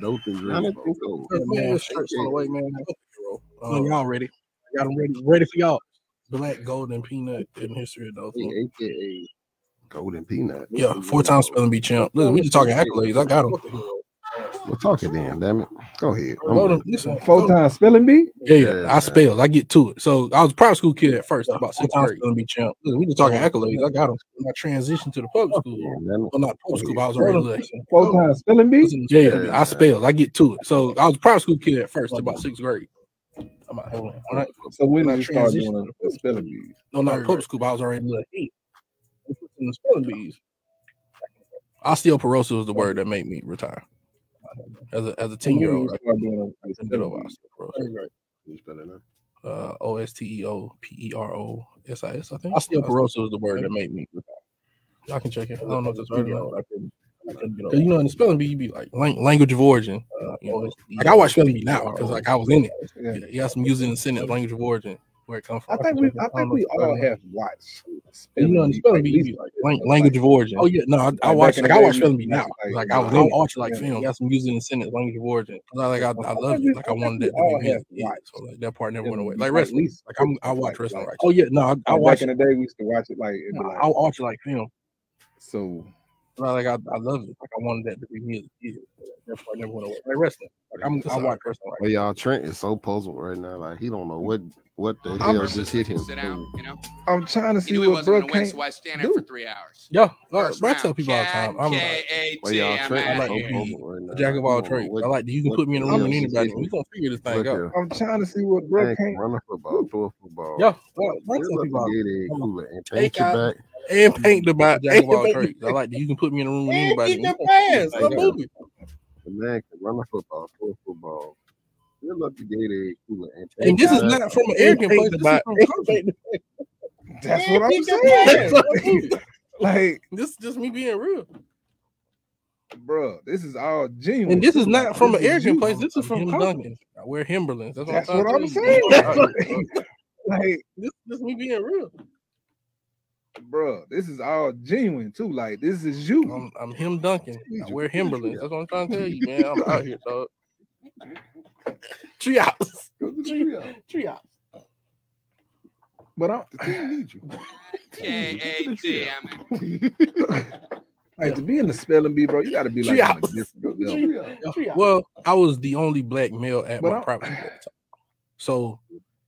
Dope is Jonathan ready. Cole. Man, shirts on the way, man. No, oh, y'all uh, ready. I got them ready, ready for y'all. Black, golden peanut in history, though. AKA Golden Peanut. Yeah, four times spelling bee champ. Listen, we just talking accolades. I got them. Well, talk it then, damn it. Go ahead. Go to, Four times spelling bee? Yeah, yeah, I spell. I get to it. So I was a private school kid at first, about six times spelling bee champ. Listen, we just talking accolades. I got them. When I transitioned to the public school. Well, not public school, but I was already lit. Four times spelling bee? Yeah, yeah, I spell. I get to it. So I was a private school kid at first, about sixth grade. I'm like, hold on. All right. So when When I did you start transitioned doing the spelling bees? No, not public school, but I was already lit. In the spelling bees. Osteoporosis was the word that made me retire as a as a ten year old. Uh, o S T E O P E R O S I S. I think. Osteo Peroso is the word that made me. I can check it. I don't know if that's right or not. I couldn't. Cause you know in the spelling bee you be like language of origin. Uh, you know, like I watch spelling bee now because like I was in it. Yeah, you got some using in the sentence language of origin where it comes from. I think we, I think we all have watched. You know, spelling bee, like, language of origin. Oh yeah, no, I, I watch like I watch spelling bee now. Like, I, I watch like film. Got some sentence language of origin. Cause I like I, I it. Like I wanted that to be me. So like that part never went away. Like wrestling, like I'm I watch wrestling. Oh yeah, no, I, watch. Back in the day, we used to watch it like I watch it like film. So like I, I love it. Like I wanted that to be music. Yeah. Therefore, I never went away. Like wrestling. Like I'm, I watch wrestling. Right well, y'all, Trent is so puzzled right now. Like he don't know what what the I'm hell just hit him. Down, you know? I'm trying to see what bro can't win, so I stand do. for three hours. Yeah, no, I tell people all the time. I'm K-A-T, like, jack of all trades. I like you can put me in a room with anybody. We gonna figure this thing out. I'm trying to see what bro can't run a football, throw a football. Yeah, I tell people. all the Take your back and paint the body. Jack of all trades. I like that. You can put me in a room with anybody. Get the pass. Moving. The man can run a football, throw football. Fill up the Gatorade cooler and, and this is not from an arrogant place. This is from. That's what I'm saying. like, like this, just me being real bro, this is all genuine. And this is not from this an arrogant place. This is from Duncan. I wear Himberlands. That's, That's what, I'm saying. like this, just me being real. bro, this is all genuine too. Like this is you. I'm, I'm him Duncan. I wear Himberlands. That's what I'm trying to tell you, man. I'm out here, dog. Tree house. But I'm, I need you. K-A-T-M. Like to be in the spelling bee, bro, you got to be like. Tree house. Well, I was the only black male at but my property, So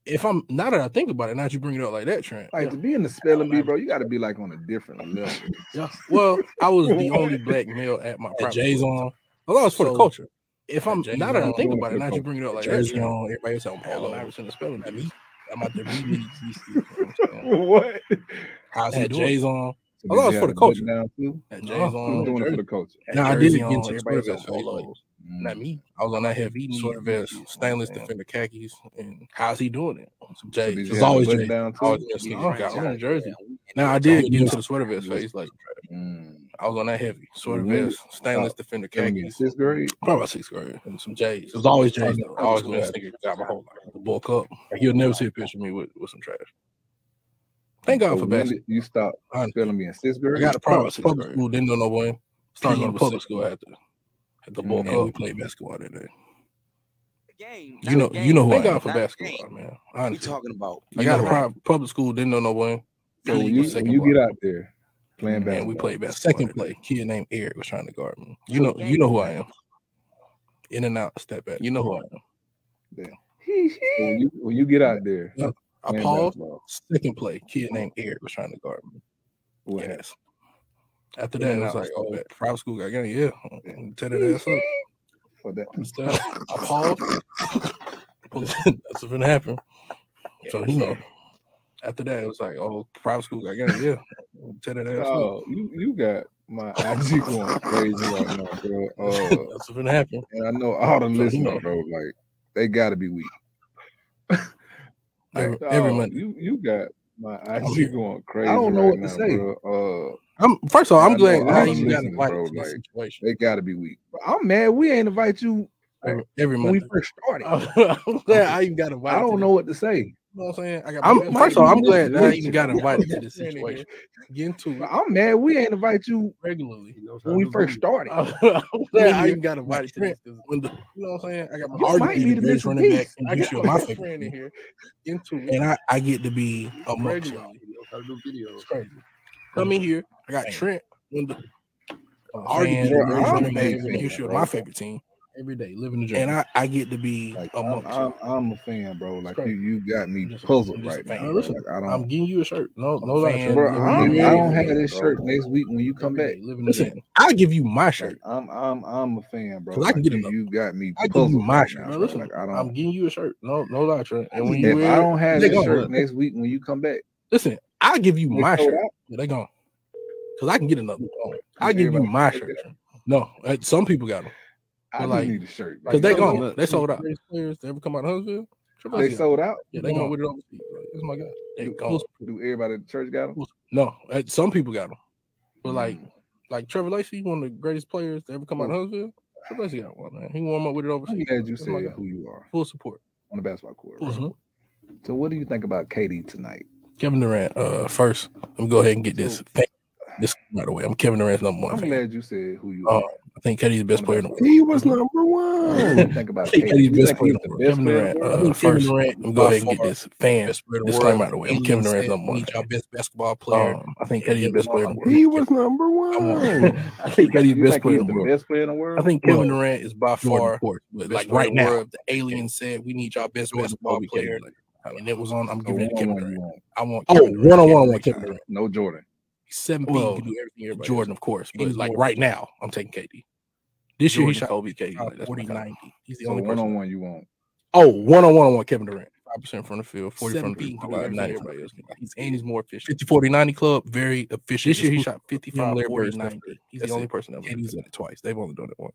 if I'm now that I think about it, now that you bring it up like that, Trent. Like yeah. to be in the spelling bee, bro, you got to be like on a different level. yeah. Well, I was the only black male at my at Jay's on. Well, that was for so, the culture. If I'm Jay's now that I think about it, now that you bring it up like Jay's that, on, everybody else on Paul Iverson the spelling bee. I'm out there reading What? I had Jay's on. A lot for the culture. Now, too. At Jay's on. Doing it for the culture. Now I did it against everybody else. Not me. I was on that heavy sweater vest, stainless oh, defender khakis. And how's he doing it? Jay. So it's always Jay. Down always Jay. Yeah, right, got one jersey. Yeah. Now I did get into the sweater vest phase. Like mm. I was on that heavy sweater mm-hmm. vest, stainless oh. defender khakis. Sixth grade, probably sixth grade, and some J's. It was always J's. I always been this nigga got my whole life. The bulk up. You'll never uh, see a picture of me with, with some trash. Thank God so for basketball. You stopped feeling me in sixth grade. I got a problem. Public didn't know no way. Started going to public school after. The mm, ball man, we played basketball that day. Game. You know, game. you know who Thank I am for basketball, game. man. Honestly. We talking about. I got a public school, didn't know no one. So when you, when you get out there playing basketball, we played basketball. Second play, kid named Eric was trying to guard me. You know, you know who I am. In and out, step back. You know who I am. Yeah. when, you, when you get out there, I paused. Basketball. Second play, kid named Eric was trying to guard me. Yes. After that, yeah, it was like, oh, bad. private school got yeah, yeah. Tell that ass up. For that. I called. That's what happened. Yeah, so you know, after that, it was like, oh, private school got guy, yeah, Tell that ass oh, up. You you got my IG going crazy right now, bro. Uh, That's what happened. And I know all the so listeners, bro, like they got to be weak. like, every, every oh, you you got my oh, IG going crazy. I don't know right what now, to say. Bro. Uh, I'm first of all, I'm I glad know, you got invited to like, situation. They gotta be weak. But I'm mad we ain't invite you like, every month. When we first started. I'm glad I even got invited. I don't know what to say. You know what I'm saying? I got I'm, first of all, I'm glad I even got invited to this situation. Get into it. I'm mad we ain't invite you regularly you know when we first started. I'm glad I even got invited to this. You know what I'm saying? I got my heart might be the best running piece. back. And I got you my friend in here. Into and I, I get to be a regularly. Come in here, I got Trent. Arguably the greatest running back in the history of my favorite team. Every day, living the dream, and I, I get to be like, amongst I'm, I'm, I'm a fan, bro. Like you, you got me just, puzzled right now. Listen, like, I don't, I'm getting you a shirt. No, no, fan, bro. I don't, I don't have this shirt next week when you come Every back. Day, living listen, I'll give you my shirt. I'm, I'm, I'm a fan, bro. Like, I can get you, you got me. I give you my shirt. Now, listen, like, I don't, I'm getting you a shirt. No, no lie, Trent. And when if you, I don't have this shirt next week when you come back, listen, I'll give you my shirt. They gone because I can get another one. I give you my shirt. No, uh, some people got them. I like, need a shirt because like, they gone. Look, they sold out. Players ever come out of Huntsville? They sold out. Yeah, they gone with it overseas. That's my guy. They do, gone. Do everybody at the church got them? No, uh, some people got them. But hmm. like, like Trevor Lacey, one of the greatest players to ever come out of Huntsville. Trevor Lacey got one. Man. He warm up with it overseas. I'm glad you said who you are. Full support on the basketball court. Right? Mm-hmm. So, what do you think about Katie tonight? Kevin Durant, uh, first, let me go ahead and get this. This right away. I'm Kevin Durant's number one. I'm fan. glad you said who you uh, are. Uh, I think Katie's uh, um, the best player in the world. He was number one. think about I Katie's best player in the world. Kevin Durant. Uh, first, Durant, I'm go ahead and get this fan This out of the way. I'm Kevin Durant's number one. Y'all best basketball player. Um, I think Katie's the best player in the world. He was number one. I think Katie's best player in the world. Best player in the world. I think Kevin Durant is by far like right now. The alien said, "We need y'all best basketball player." And it was on. I'm giving it to Kevin Durant. I want. Oh, one on one. with Kevin Durant. No Jordan seven well, Jordan, of course, but he's like right now, I'm taking KD. This Jordan year he shot over KD. Like, that's 40, 90. He's the so only one on one you want. Oh, one on one on one Kevin Durant. 5% from the field, 40 from the field, 90 everybody else. He's, and he's more efficient. 50 40 90 club, very efficient. This year he shot 55 40, 90. He's that's the only it. person ever. He's done it twice. They've only done it once.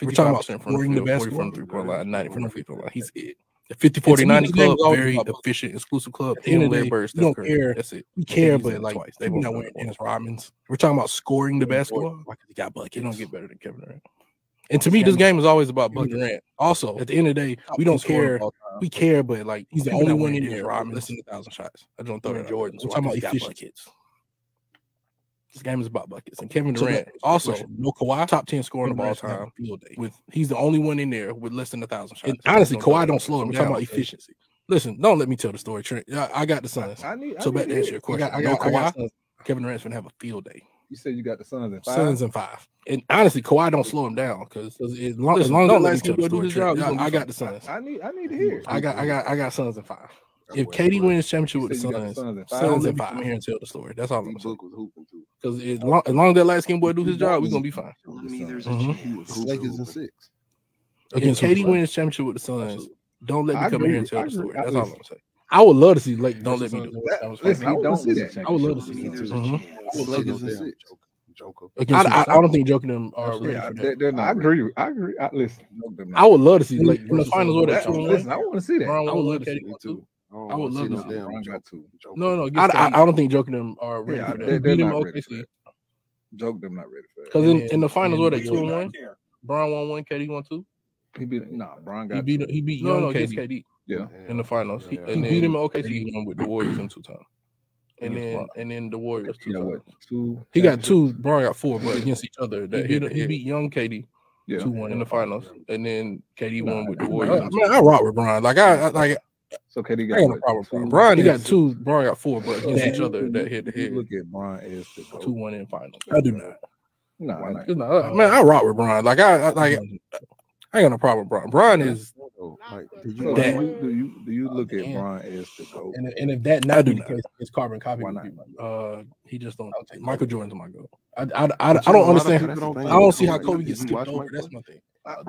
We're talking about from the, field, the 40 from the three point line, 90 from the free throw line. He's it. 50 40 90 club, very efficient, exclusive club. In the end of day, Birds, don't care. That's it. We care, but like, twice. they are not wearing Dennis We're talking about scoring the basketball. Like, they got buckets. You don't get better than Kevin Durant. And to me, this game is always about Buck Durant. Also, at the end of the day, we don't care. We care, but like he's the only one in there. Robin, less a thousand shots. I don't throw in Jordan. So I'm talking about efficient kids. This game is about buckets. And Kevin Durant so also no Kawhi top ten scoring of all time. Field day. With he's the only one in there with less than a thousand shots. And honestly, Kawhi don't slow him. We're talking about efficiency. Listen, don't let me tell the story, Trent. I, I got the Suns. I need, so back to answer your question. I got, I got, no Kawhi. Got Kevin Durant's gonna have a field day. You said you got the Suns and five. Suns and five. And honestly, Kawhi don't slow him down because as long as long as I got the Suns. I need I need to hear. I got I got I got Suns and five if Katie wins championship with the Suns, Suns Suns at five. I'm here and tell the story. That's all I'm saying. Because as long, as long as that light skin boy do his job, we're gonna be fine. I mean, there's mm-hmm. Lakers and six. If Katie wins championship with the Suns, don't let me come here and tell the story. That's all I'm saying. I would love to see Lake. Don't let me do that. that listen, I would love to see that. Mm-hmm. I would love to see that. I would love I, I, don't think Joker them are. Yeah, they, They, not. I agree. I agree. I, listen, I would love to see like in the finals order. Listen, I want to see that. I would love to see that too. I, I would love to see them. No, no, no, I, I, I, don't think Joker them are ready yeah, for. They, they're, not ready for that. Joke them not ready for that. Because in, in the finals, what they two and one. Brian won one, KD won two. He beat nah, Brian got he beat two. he beat no, no, KD. KD. Yeah, in the finals, yeah, yeah. he, he beat him in OKC. He won with the Warriors in two times. And then and then the Warriors two. Two he got two. Brian got four, but against each other, he, beat young KD yeah. two one in the finals, and then KD won with the Warriors. Man, I rock with Brian. Like I, I like so KD got I problem Brian. He got two. Brian got four, but against each other that hit the head. Look at Brian is two one in finals. I do not. No, nah, nah, man, I rock with Brian. Like I, I like I ain't got no problem with Bron. Bron is like, do you, that. do you do you, look at Bron as the goat? And, and if that not be the case, it's carbon copy. Why not? Uh, he just don't. Take Michael Jordan's my goat. I I, I, I don't understand. I don't see how Kobe gets skipped over. That's my thing.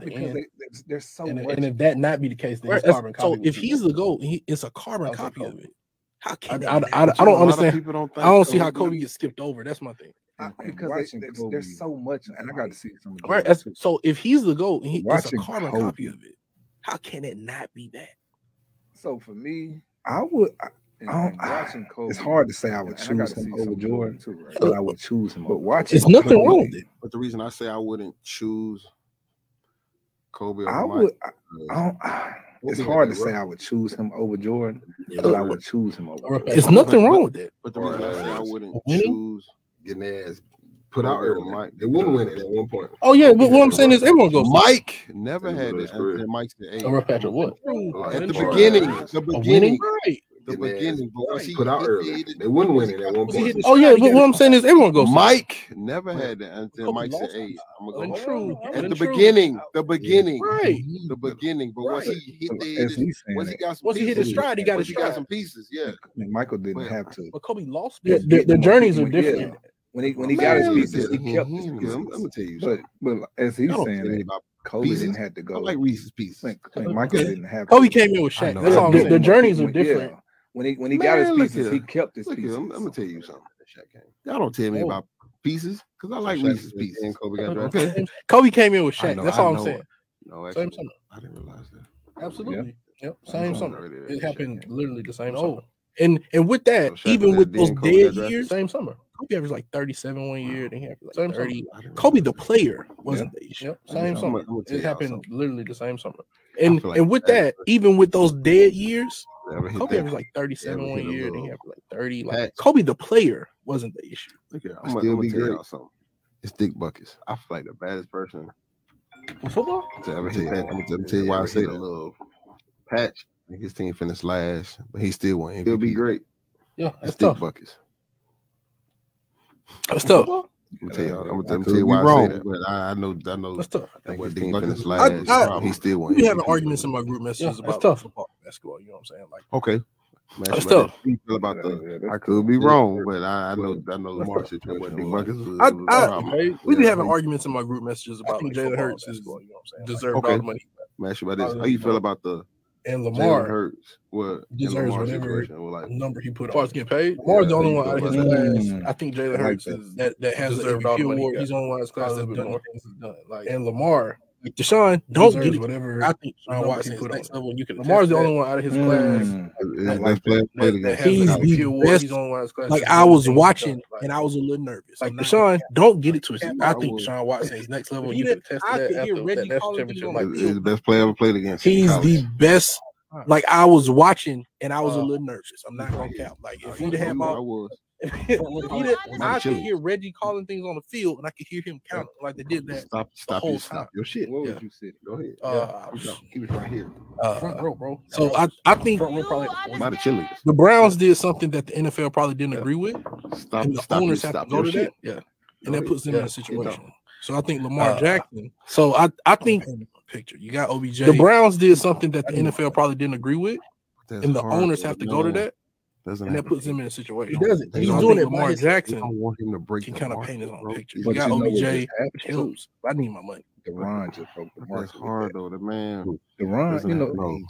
Because they're so and, and, if that not be the case, then it's carbon copy. So if he's the goat, he, it's a carbon copy of it. How can I, I, I, I don't understand. Don't I don't see how Kobe gets skipped over. That's my thing. Because they, Kobe, there's so much, and I got to see some. Of right, so if he's the goat, he, it's a carbon Kobe. copy of it. How can it not be that? So for me, I would. I, and, I don't, watching Kobe, it's hard to say I would choose I him over Jordan, too, right? but I would choose him. But watching, it's nothing wrong with it. But the reason I say I wouldn't choose Kobe, I would. I, uh, I don't. I, it's hard to say I would choose him over Jordan, yeah, but I uh, would choose him over. It's nothing wrong with it. But the reason I say I uh, wouldn't choose getting their ass put out there Mike. They would win it at one point. Oh yeah, but what I'm saying is everyone goes. Mike never had this career. Mike's the eight. Or Patrick Wood. At the beginning, the beginning, right. The beginning, but once put out early, they wouldn't win it at one point. Oh yeah, but what I'm saying is everyone goes. Mike never had that until Mike's the eight. I'm gonna go true. At the beginning, the beginning, right? The beginning, but once he hit the, once he got some, once he hit his stride, he got his got some pieces. Yeah, Michael didn't have to. But Kobe lost. Their journeys are different. When he when he oh, got his pieces, he listen, kept he- his pieces. I'm- I'm gonna tell you But but as he's I don't saying, care about Kobe pieces. didn't have to go. I like Reese's Pieces. I think, I Michael didn't have. Kobe to. came in with I Shaq. That's all The, the journeys are When- yeah. different. When he when he got his pieces, he kept his pieces. I'm, I'm gonna tell you something. Y'all don't tell me Oh. about pieces because I like Shaq Reese's and Kobe got Okay. drafted. Kobe came in with I Shaq. know, That's I all I'm saying. No, Same summer. I didn't realize that. Absolutely. Yep. Same summer. It happened literally the same Oh. summer. And and with that, Kobe averaged like 37 one year, then he averaged like 30. Kobe the player wasn't yeah. the issue. Yep. Same I mean, summer. I'm, I'm it happened something. literally the same summer. And like and with that, that, even with those dead years, Kobe that. averaged like 37 one year, then he averaged like 30. Like Patch. Kobe the player wasn't the issue. Look at I'm, I'm still be good. Something. It's Dick Buckets. I feel like the baddest person. For football? So I'm gonna tell you, I'm gonna tell you, why I say a little Patch, his team finished last, but he still won. He'll be great. Yeah, that's Dick Buckets. That's tough. I'm gonna tell you, I'm gonna tell you why wrong. I say that, but I, I know, I know. That's tough. I think what Dick Buckets last, I, I, he still won. We having arguments in my group messages yeah, about tough. football, basketball. You know what I'm saying? Like, okay, Man, that's tough. Feel about the, yeah, I could be wrong, but I, I know I know Mark situation. I, I, I, we be having arguments in my group messages about I Jalen Hurts is going. Know I'm? Deserve all the money. Man, about this. How you feel about the and Lamar Hurts what deserves whatever like, number he put. As far as getting paid, Lamar's yeah, the only one out of his class. Mm. I think Jalen Hurts like that. that. that has the MVP award. He's the only one in his class that's done, done. Like, and Lamar like Deshaun, don't get it. whatever. I think Deshaun Watson put next level. You can Lamar's the only one out of his mm. class. Like, play, play that, that he's, the best. he's the only one his class. Like I was watching like, and I was a little nervous. Like Deshaun, don't get it twisted. I think Deshaun Watson is next level. You can test that after that national championship. He's the best player ever played against. He's the best. Like I was watching and I was a uh, little nervous. I'm not gonna uh, count. Like if uh, he'd had my I could hear Reggie calling things on the field, and I could hear him counting like they did that. Stop, stop, you, stop your shit. Where yeah. was you sitting? Go ahead. Uh, yeah, he was right here, uh, front row, bro. So I, I think by the. The Browns did something that the NFL probably didn't yeah. agree with. Stop, and the stop owners have to go to shit. that. Yeah, and that puts them in a situation. So I think Lamar uh, Jackson. So I, I think picture you got OBJ. The Browns did something that the NFL probably didn't agree with, and the owners have to go to that. Doesn't and that puts him in a situation. He doesn't. He's doing it. Lamar Jackson. I want him to break. He kind of paint his own bro. picture. But you got OBJ, which helps. I need my money. Deron just broke the market. That's hard though. The man, Deron, you know, no,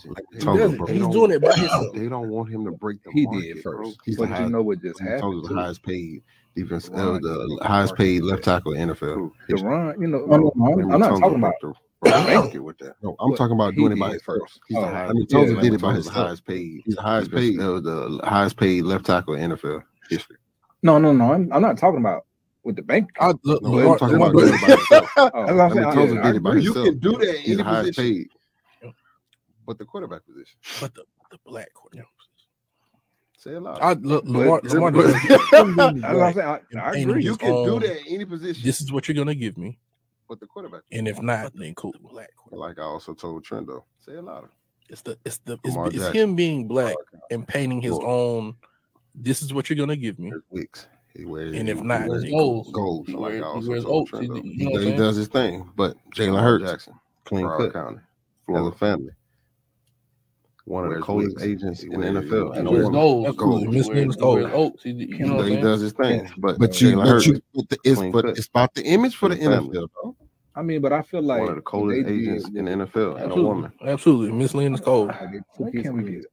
he He's doing it by himself. They don't want him to break the. He market, did first. Bro. He's but the you know what just happened? The highest paid defense, uh, the highest paid left tackle in NFL. Deron, you know, I'm not talking about Bro, I'm okay with that. No, I'm but talking about doing it by his first. He's oh, the I mean, Toza yeah, did it by his highest paid. He's the highest paid. Uh, the highest paid left tackle in NFL history. No, no, no. I'm, I'm not talking about with the bank. I, look, no, I'm talking about doing it by himself. Oh. I mean, saying, did it by you himself. You can do that in the highest Paid. But the quarterback position. But the, the black quarterback. Say a lot. I look, Lamar. Lamar I, I agree. You can do that in any position. This is what you're gonna give me with the quarterback. And if not, then cool. black like I also told Trendo, say a lot of. It's the it's the it's, it's him being black and painting his own. This is what you're gonna give me. Wicks, He wears, and if not, he wears gold. Gold. Like he, wears, he wears. He, he does his thing. But Jalen Hurts, Jackson, clean cut, County, Florida family one of the coldest agents in the NFL. And wears gold. Miss He, you know he does his thing. But, but, you, but, you, but, the, it's, but it's about the image for the NFL, though. I mean, but I feel like one of the coldest agents did, in the NFL and a woman. Absolutely, Miss Lynn is cold. can we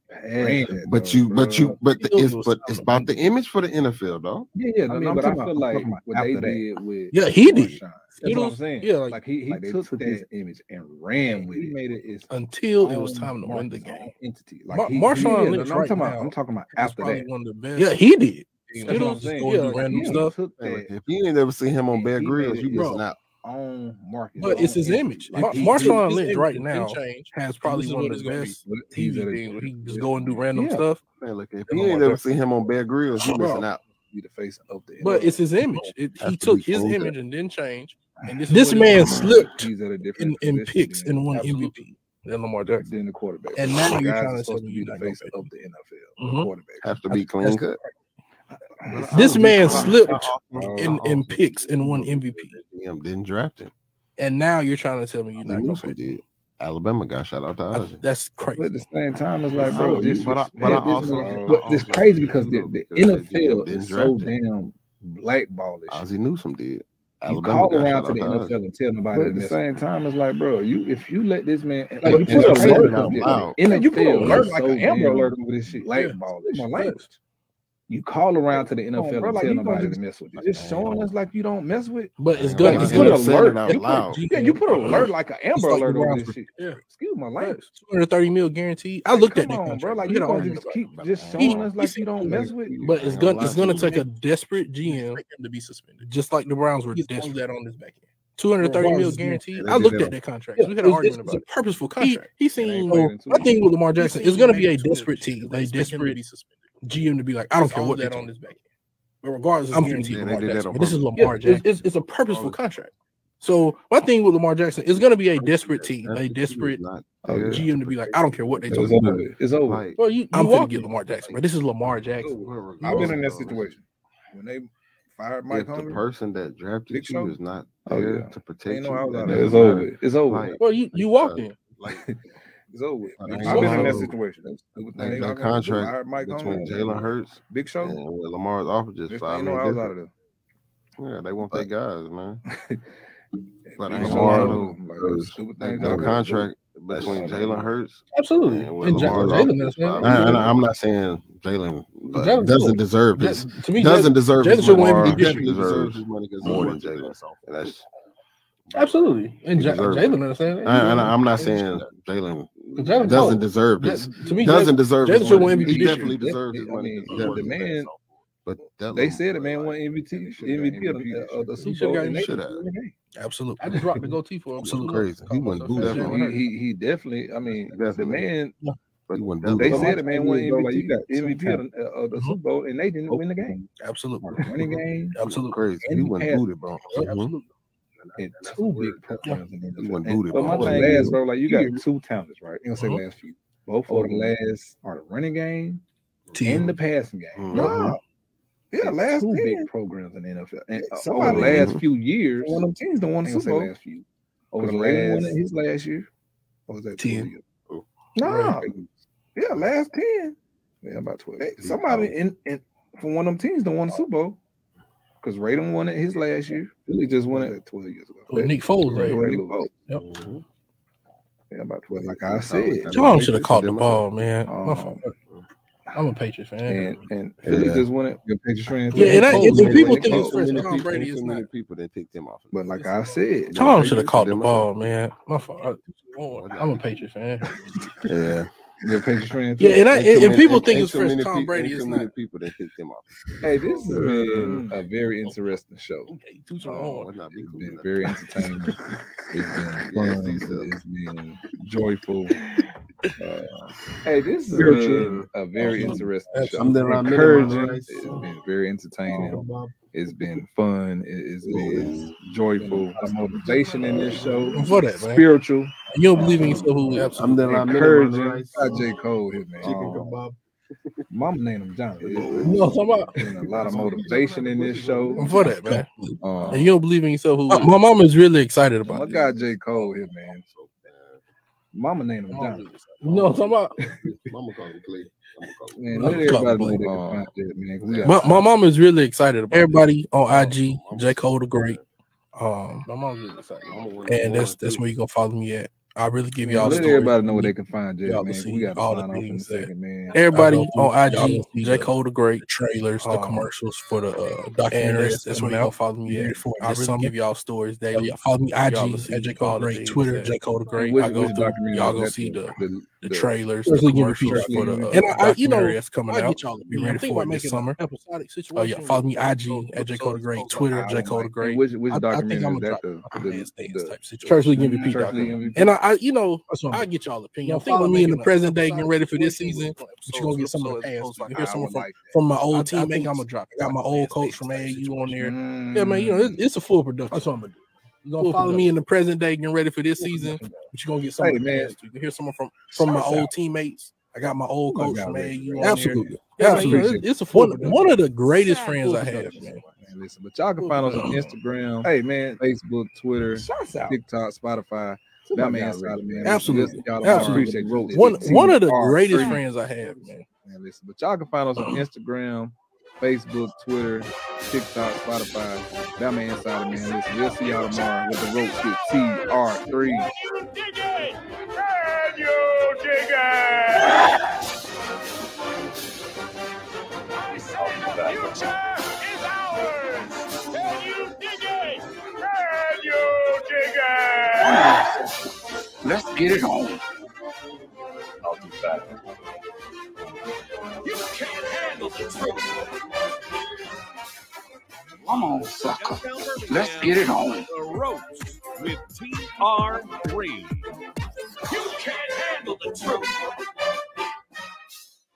But you, but you, but the, it's but it's about the image for the NFL, though. Yeah, yeah. I mean, but I feel like what they that. did with yeah, he did. That's you know what I'm saying. Yeah, like, like he, he like took, took his image and ran with he it. He made it his until it was time to win the game. Entity like Mar- Marshawn Lynch. I'm talking about. I'm talking about after that. Yeah, he did. You know, just yeah, random stuff. If you ain't ever seen him on Bear Grylls, you missing out own market. But it's his image. Like, he, Marshawn he, Lynch right now change. has probably one of his best be. TV he just go and do random yeah. stuff. Man, look, if you ain't ever seen him on Bear Grylls, you're missing out. Be the face of the. But it's his image. It, he took his older. image and then change. And this, this man slipped in, in picks and won MVP Lamar Jackson the quarterback. And now you're trying to mm-hmm. to be the face of the NFL. Quarterback have to be clean cut. This man slipped in, in picks and won MVP. Damn, didn't draft him. And now you're trying to tell me you're Ozzie not going Newsome did. Alabama got shout out to Ozzie. That's crazy. But at the same time, it's like, bro, Oh, this, but I- but I also- man- but it's crazy because the, the Because NFL is so draft him. damn blackballish. Ozzie Newsome did. You Alabama call around to the out to NFL and tell nobody. But at the same time, it's like, bro, you if you let this man, like, Like, you you put put a an alert alert out out there. NFL You put an alert like is an Amber Alert over this shit. Blackballish. Yeah. My language. You call around to the NFL bro, and tell nobody just, to mess with you. Just showing us like you don't mess with. But it's good. It's you, good alert. You, yeah, you put an alert like an Amber like Alert on this shit. Yeah. Excuse my language. Two hundred thirty mil guaranteed. I looked at on, that, bro. Like you don't just keep just showing us like you don't mess with. But it's gonna it's gonna take a desperate GM to be suspended, just like the Browns were desperate that on this back end. 230 mil guaranteed. I looked at that contract. Yeah, we had an argument about it. It's a purposeful contract. He, he seen, I think with Lamar Jackson, it's going to be a desperate team, a desperate GM to be like, I don't care what that on this back end. But regardless, I'm guaranteed Lamar Jackson. This is Lamar Jackson. It's, it's, it's, a purposeful contract. So my thing with Lamar Jackson is going to be a desperate team, a desperate uh, GM to be like, I don't care what they talk about. It's over. Well, you, you I'm going to get Lamar Jackson, but this is Lamar Jackson. I've been in that situation when they fired Mike. If Hunter, the person that drafted you is not oh, there oh, yeah. to protect you, it's over. It's over. Well, you you walked in. Like it's over with. I've been in that situation. That contract between Jalen Hurts, Big Show, and uh, Lamar's offer just this out of there. Yeah, they want their guys, man. like Lamar, like, the contract between Jalen Hurts, absolutely, and, and Jalen. I, am not saying Jalen doesn't deserve this. To me, doesn't deserve. Jalen should win. Deserves more than Jalen. Absolutely, and Jalen. I'm. I, am not saying Jalen Jalen doesn't deserve this. To me, doesn't Jalen, deserve Jalen. He definitely deserves his money. the man. But they said the man won MVP. MVP of the Super Bowl. Should have. Absolutely. I just rocked the goatee for him. Absolutely crazy. He wouldn't do that. He he definitely. I mean, the man. But they said the man won MVP, MVP of, the mm-hmm. Super Bowl, and they didn't win the game. Absolutely. Winning game. Absolutely crazy. He wouldn't do it, bro. Absolutely and two big programs in the NFL. But my thing is, bro, like you got two talents, right? You know, say last few. Both of the last are the running game Team. and the passing game. No. Yeah, last two big programs in the NFL. And uh, over the last few years, one of them teams don't want to say last few. Over the last his last year, what was that ten? No, yeah, last ten. Yeah, about twelve. somebody in, in from one of them teams don't want a oh. Super Bowl because Raydon won it his last year. Philly just won it 12 years ago. Well, Nick Foles, right? Yep. Yeah, about 12. Like I said, Tom should have caught the ball, man. Um, I'm a Patriots fan. And, and yeah. Just won it. Your Patriots fan. Yeah, and, I, and people, people think it's first Tom Brady is not. people that picked him off. But like I said, Tom should have caught the ball, man. My fault. I'm a Patriots fan. yeah. The Patriots ran through. Yeah, and, I, and, and people and, think it's first Tom people, Brady. It's so many not. people that picked him off. Hey, this has been a very interesting show. Okay, too strong. Oh, uh, it's been very entertaining. it's been fun. it's been joyful. Uh, hey, this is been a very interesting show. Encouraging. It's been very entertaining. It's been fun. It's been joyful. The motivation in this show. For that, man. Spiritual. You don't believe in yourself. Who absolutely. I'm encouraging. Got J. Cole here, man. Chicken um, kebab. Mama named him John. No, about a lot of motivation in this show. I'm for that, man. Um, and you don't believe in yourself. Who my mom is really excited about. I got J. Cole here, man. Mama named him John. No, I'm about. Mama called him play. Man. Uh, my, my mom is really excited about everybody this. on um, IG. J Cole the Great. Um, my mom's really excited. and that's that's where you can follow me at. I really give y'all. Let everybody know where they can find Jay. Man. We got all the things that, second, man. Everybody on IG, J Cole the Great trailers, um, the commercials for the uh, documentaries. That's where y'all follow me. Yeah, before I really summer. give y'all stories daily. Y'all follow me IG at J Cole the Great, Twitter J Cole the Great. I go through. Y'all go see the the trailers, the commercials for the uh, and I, you that's coming out. Y'all be ready for it this summer. Oh yeah, follow me IG at J Cole the Great, Twitter J Cole the Great. Which documentary is that? The Church League MVP documentary. And I I, you know, I get y'all opinion. follow me in the present day, getting ready for this season. But you gonna get some of the hear someone from, from my old team. I'm gonna drop. Got my old coach from AU on there. Yeah, man, you know, it's a full production. That's what I'm gonna do. You gonna follow me in the present day, getting ready for this season. But you gonna get some hey, man. You can hear someone from from my old teammates. I got my old coach from AU. Absolutely, absolutely. It's a one, one of the greatest friends I have, man listen. But y'all can find us on Instagram, hey man, Facebook, Twitter, TikTok, Spotify. That man God, side Rick. man. Absolutely. Listen, y'all tomorrow. Absolutely. Appreciate you. One one of the TR3. greatest friends I have, man. Man, listen, but y'all can find us on Instagram, Facebook, Twitter, TikTok, Spotify. That man inside man. Listen, we'll see y'all tomorrow with the ropes with TR3. Can you dig it? Let's get it on. I'll do that. You can't handle the truth. Come on, sucker. Let's get it on. The with TR3. You can't handle the truth.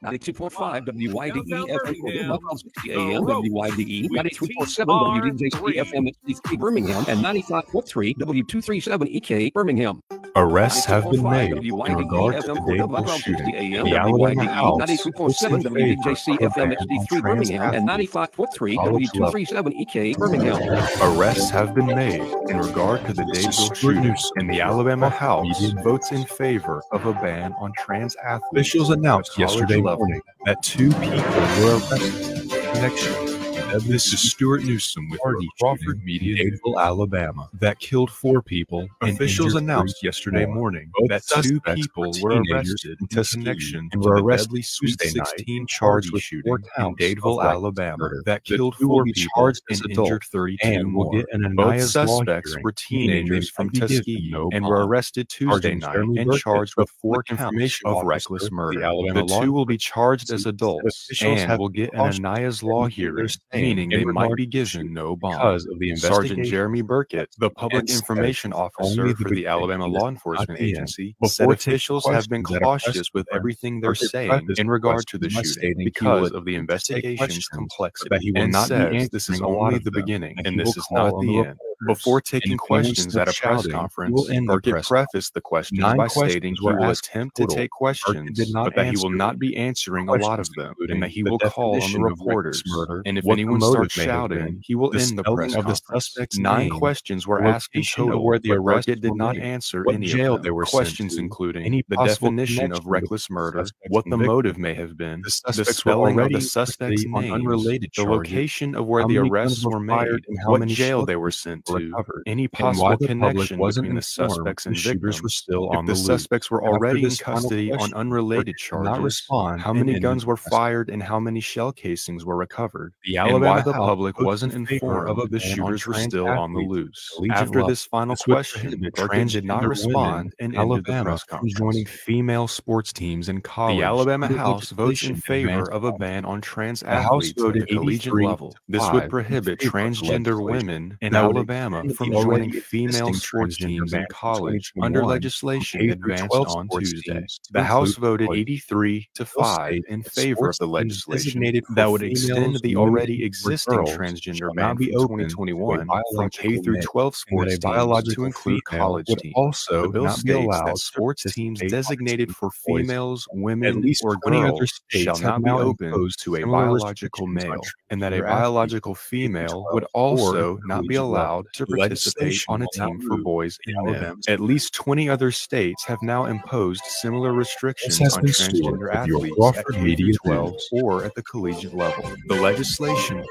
92.5 WYDE FM, 1260 AM, WYDE, 93.7 WDJC FM, HD3 Birmingham, and 95.3 W237 EK Birmingham. Arrests have been made in regard to the Dayton shooting. The Alabama House 93.7 WDJC FM, HD3 Birmingham, and 95.3 W237 EK Birmingham. Arrests have been made in regard to the Dadeville shooting, and the Alabama House votes in favor of a ban on trans athletes. Officials announced yesterday morning that two people were arrested in connection. This is Stuart Newsom with Party Crawford Media, in Dadeville, Alabama, that killed four people. Officials announced yesterday morning that two people were arrested in connection to the deadly Sweet 16 charged with shooting in Dadeville, Alabama, that killed four people and injured 32 more. Both suspects were teenagers from Tuskegee and were arrested Tuesday night and charged with four counts of reckless murder. The two will be charged as adults and will get an Aniah's Law hearing, meaning they might be given no bond. because of the Sergeant Jeremy Burkett, the public information officer the for the Alabama Law Enforcement. Agency, said officials have been questions that are cautious with everything they're saying in regard to the shooting because of the investigation's complexity but he will and says this is answering a lot only the beginning and this is not call on the the end. Before taking questions at a press conference, the Burkett prefaced the questions by questions stating he will attempt to take questions, did not but that he will not be answering a lot of them, and that he will call on the definition of reckless reporters. murder, And if anyone starts shouting, he will end the press of the conference. suspect's Nine questions were asked in total, where the Burkett did not answer any jail of they them. were Questions including any the definition of reckless murder, what the motive may have been, The the spelling of the suspect's custody on names, unrelated the location of where the arrests were made, and how what many jail they were sent to, recovered, any possible the connection wasn't between the suspects the and shooters were victims. still If on the loose. the suspects were already in custody on unrelated Burkett did not charges, respond how many guns were fired and how many shell casings were recovered? The Alabama why the public wasn't informed of the shooters were still on the loose. After this final question, Burkett did not respond and ended the Alabama press conference. joining female sports teams in college. The Alabama House votes in favor of a ban on trans The athletes at the collegiate level. This would prohibit the transgender women in would Alabama from joining female sports teams in college under legislation advanced on Tuesday. The House voted 83 to 5 in favor of the legislation that would extend the already existing transgender ban from to 2021 from K through 12 sports teams to include college teams. also The bill states that sports teams designated for females, women, or girls shall not be open to a biological male, and that a biological female would also not be allowed to The participate on a team for boys the and men. At least 20 other states have now imposed similar restrictions on been transgender athletes at K Media through 12 or at the collegiate level. The legislation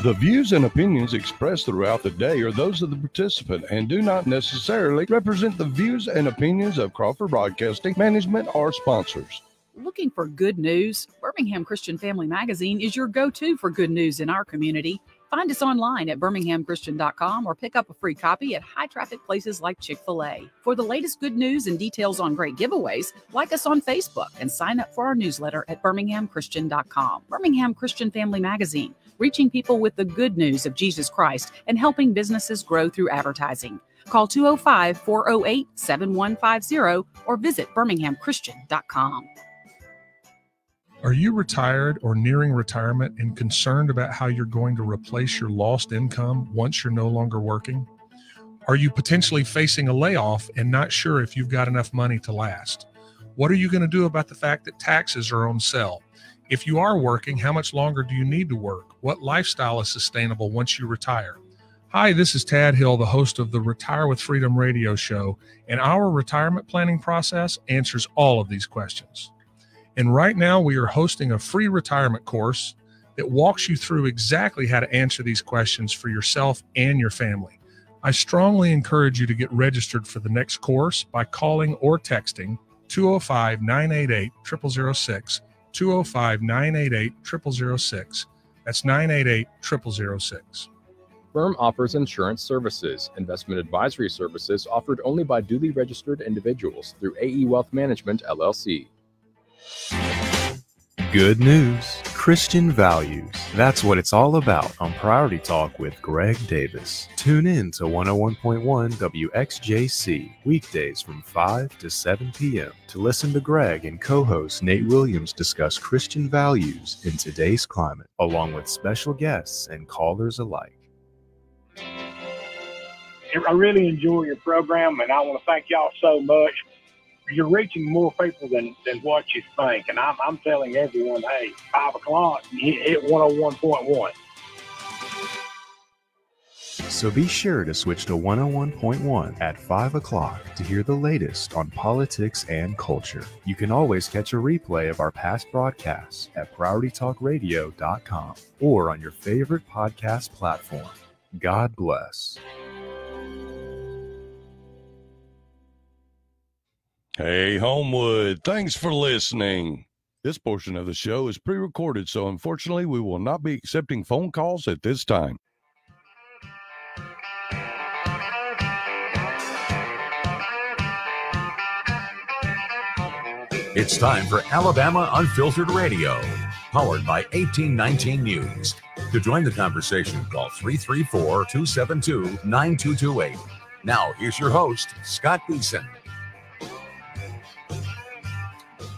The views and opinions expressed throughout the day are those of the participant and do not necessarily represent the views and opinions of Crawford Broadcasting Management or sponsors. Looking for good news? Birmingham Christian Family Magazine is your go to for good news in our community. Find us online at birminghamchristian.com or pick up a free copy at high traffic places like Chick fil A. For the latest good news and details on great giveaways, like us on Facebook and sign up for our newsletter at birminghamchristian.com. Birmingham Christian Family Magazine, reaching people with the good news of Jesus Christ and helping businesses grow through advertising. Call 205 408 7150 or visit birminghamchristian.com. Are you retired or nearing retirement and concerned about how you're going to replace your lost income once you're no longer working? Are you potentially facing a layoff and not sure if you've got enough money to last? What are you going to do about the fact that taxes are on sale? If you are working, how much longer do you need to work? What lifestyle is sustainable once you retire? Hi, this is Tad Hill, the host of the Retire with Freedom radio show, and our retirement planning process answers all of these questions. And right now, we are hosting a free retirement course that walks you through exactly how to answer these questions for yourself and your family. I strongly encourage you to get registered for the next course by calling or texting 205 988 0006, 205 988 0006. That's 988 0006. Firm offers insurance services. Investment advisory services offered only by duly registered individuals through AE Wealth Management, LLC. Good news. Christian values. That's what it's all about on Priority Talk with Greg Davis. Tune in to 101.1 WXJC weekdays from 5 to 7 p.m. to listen to Greg and co host Nate Williams discuss Christian values in today's climate, along with special guests and callers alike. I really enjoy your program, and I want to thank y'all so much. You're reaching more people than, than what you think, and I'm, I'm telling everyone, hey, five o'clock, hit 101.1. So be sure to switch to 101.1 at 5 o'clock to hear the latest on politics and culture. You can always catch a replay of our past broadcasts at PriorityTalkRadio.com or on your favorite podcast platform. God bless. Hey, Homewood, thanks for listening. This portion of the show is pre recorded, so unfortunately, we will not be accepting phone calls at this time. It's time for Alabama Unfiltered Radio, powered by 1819 News. To join the conversation, call 334 272 9228. Now, here's your host, Scott Beason.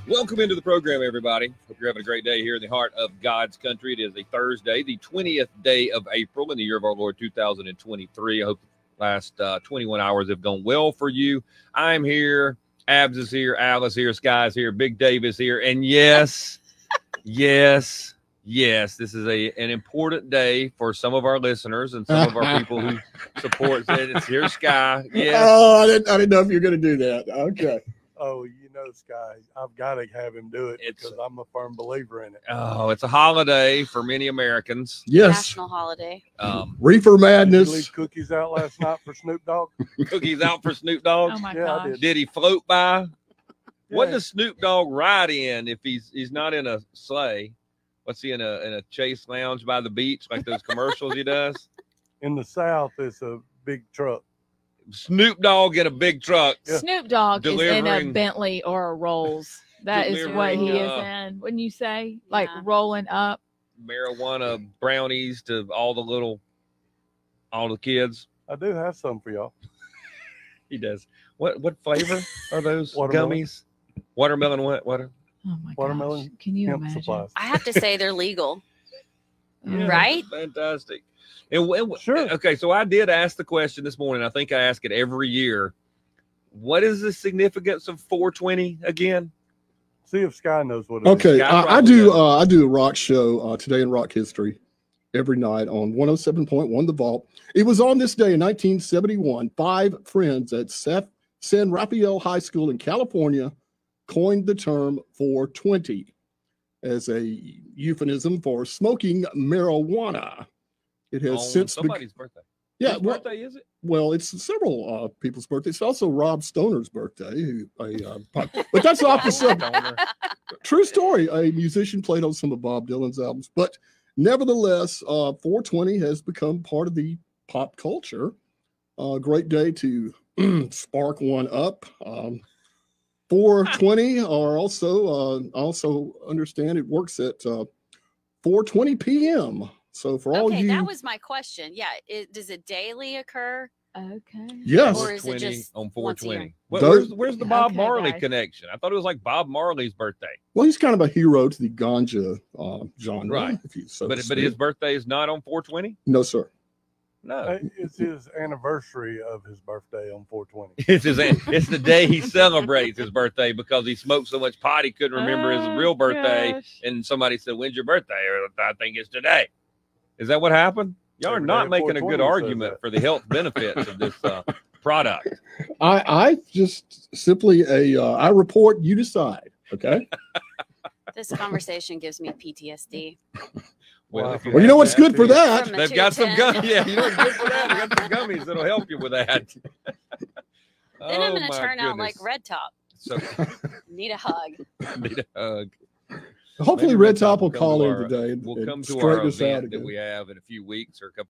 Welcome into the program, everybody. Hope you're having a great day here in the heart of God's country. It is a Thursday, the 20th day of April in the year of our Lord 2023. I hope the last uh, 21 hours have gone well for you. I'm here. Abs is here. Alice here. Sky's here. Big Dave is here. And yes, yes, yes, this is a an important day for some of our listeners and some of our people who support it. It's here, Sky. Yes. Oh, I didn't, I didn't know if you were going to do that. Okay. Oh, you know, Sky, I've got to have him do it because I'm a firm believer in it. Oh, it's a holiday for many Americans. Yes. National holiday. Um, Reefer Did you Madness. leave cookies out last night for Snoop Dogg? cookies out for Snoop Dogg. Oh my Yeah, gosh. did. Did he float by? What Yeah. does Snoop Dogg ride in if he's he's not in a sleigh? What's he in a in a chase lounge by the beach like those commercials he does? In the South, it's a big truck. Snoop Dogg in a big truck. Snoop Dogg is in a Bentley or a Rolls. That is what he is Delivering, uh, in. Wouldn't you say? Like rolling up. marijuana brownies to all the little all the kids. I do have some for y'all. He does. What what flavor are those Watermelon. gummies? Watermelon what water? Oh my Watermelon. Can you hemp imagine? supplies. I have to say they're legal. Yeah, Right? Fantastic. And, and sure. Okay, so I did ask the question this morning. I think I ask it every year. What is the significance of 420 again? See if Sky knows what it is. Okay, Sky I, I do. Uh, I do a rock show uh, today in rock history every night on 107.1 The Vault. It was on this day in 1971. Five friends at Seth, San Rafael High School in California coined the term 420 as a euphemism for smoking marijuana. It has since somebody's birthday. Yeah, Whose well- birthday is it? well, it's several uh, people's birthdays. It's also Rob Stoner's birthday. A, uh, but that's off the subject. True story. A musician played on some of Bob Dylan's albums, but nevertheless, uh, 420 has become part of the pop culture. A great day to spark one up. Um, 420 are also uh, also understand it works at uh, 420 p.m. So for all Okay, you that was my question. Yeah, it, does it daily occur? Okay. Yes. Or is it just on once a year? 420. What, where's, where's the Bob Okay, Marley guys. connection? I thought it was like Bob Marley's birthday. well, he's kind of a hero to the ganja uh, genre, Right. If you so but but his birthday is not on 420? no, sir. No. Uh, It's his anniversary of his birthday on 420. It's his it's the day he celebrates his birthday because he smoked so much pot he couldn't remember his Oh, real birthday. gosh. And somebody said, When's your birthday? Or I think it's today. Is that what happened? Y'all are not making a good argument for the health benefits of this uh, product. I I just simply a uh, I report, you decide. Okay. This conversation gives me PTSD. Well, if Well, you know what's good for that? They've got some 210. gum. Yeah, you know what's good for that? They got some gummies that'll help you with that. Then I'm Oh, going to my turn out like. Red Top. So Need a hug. need a hug. Hopefully, Red Top will call in today and, We'll and come to straighten our us out event that we have in a few weeks or a couple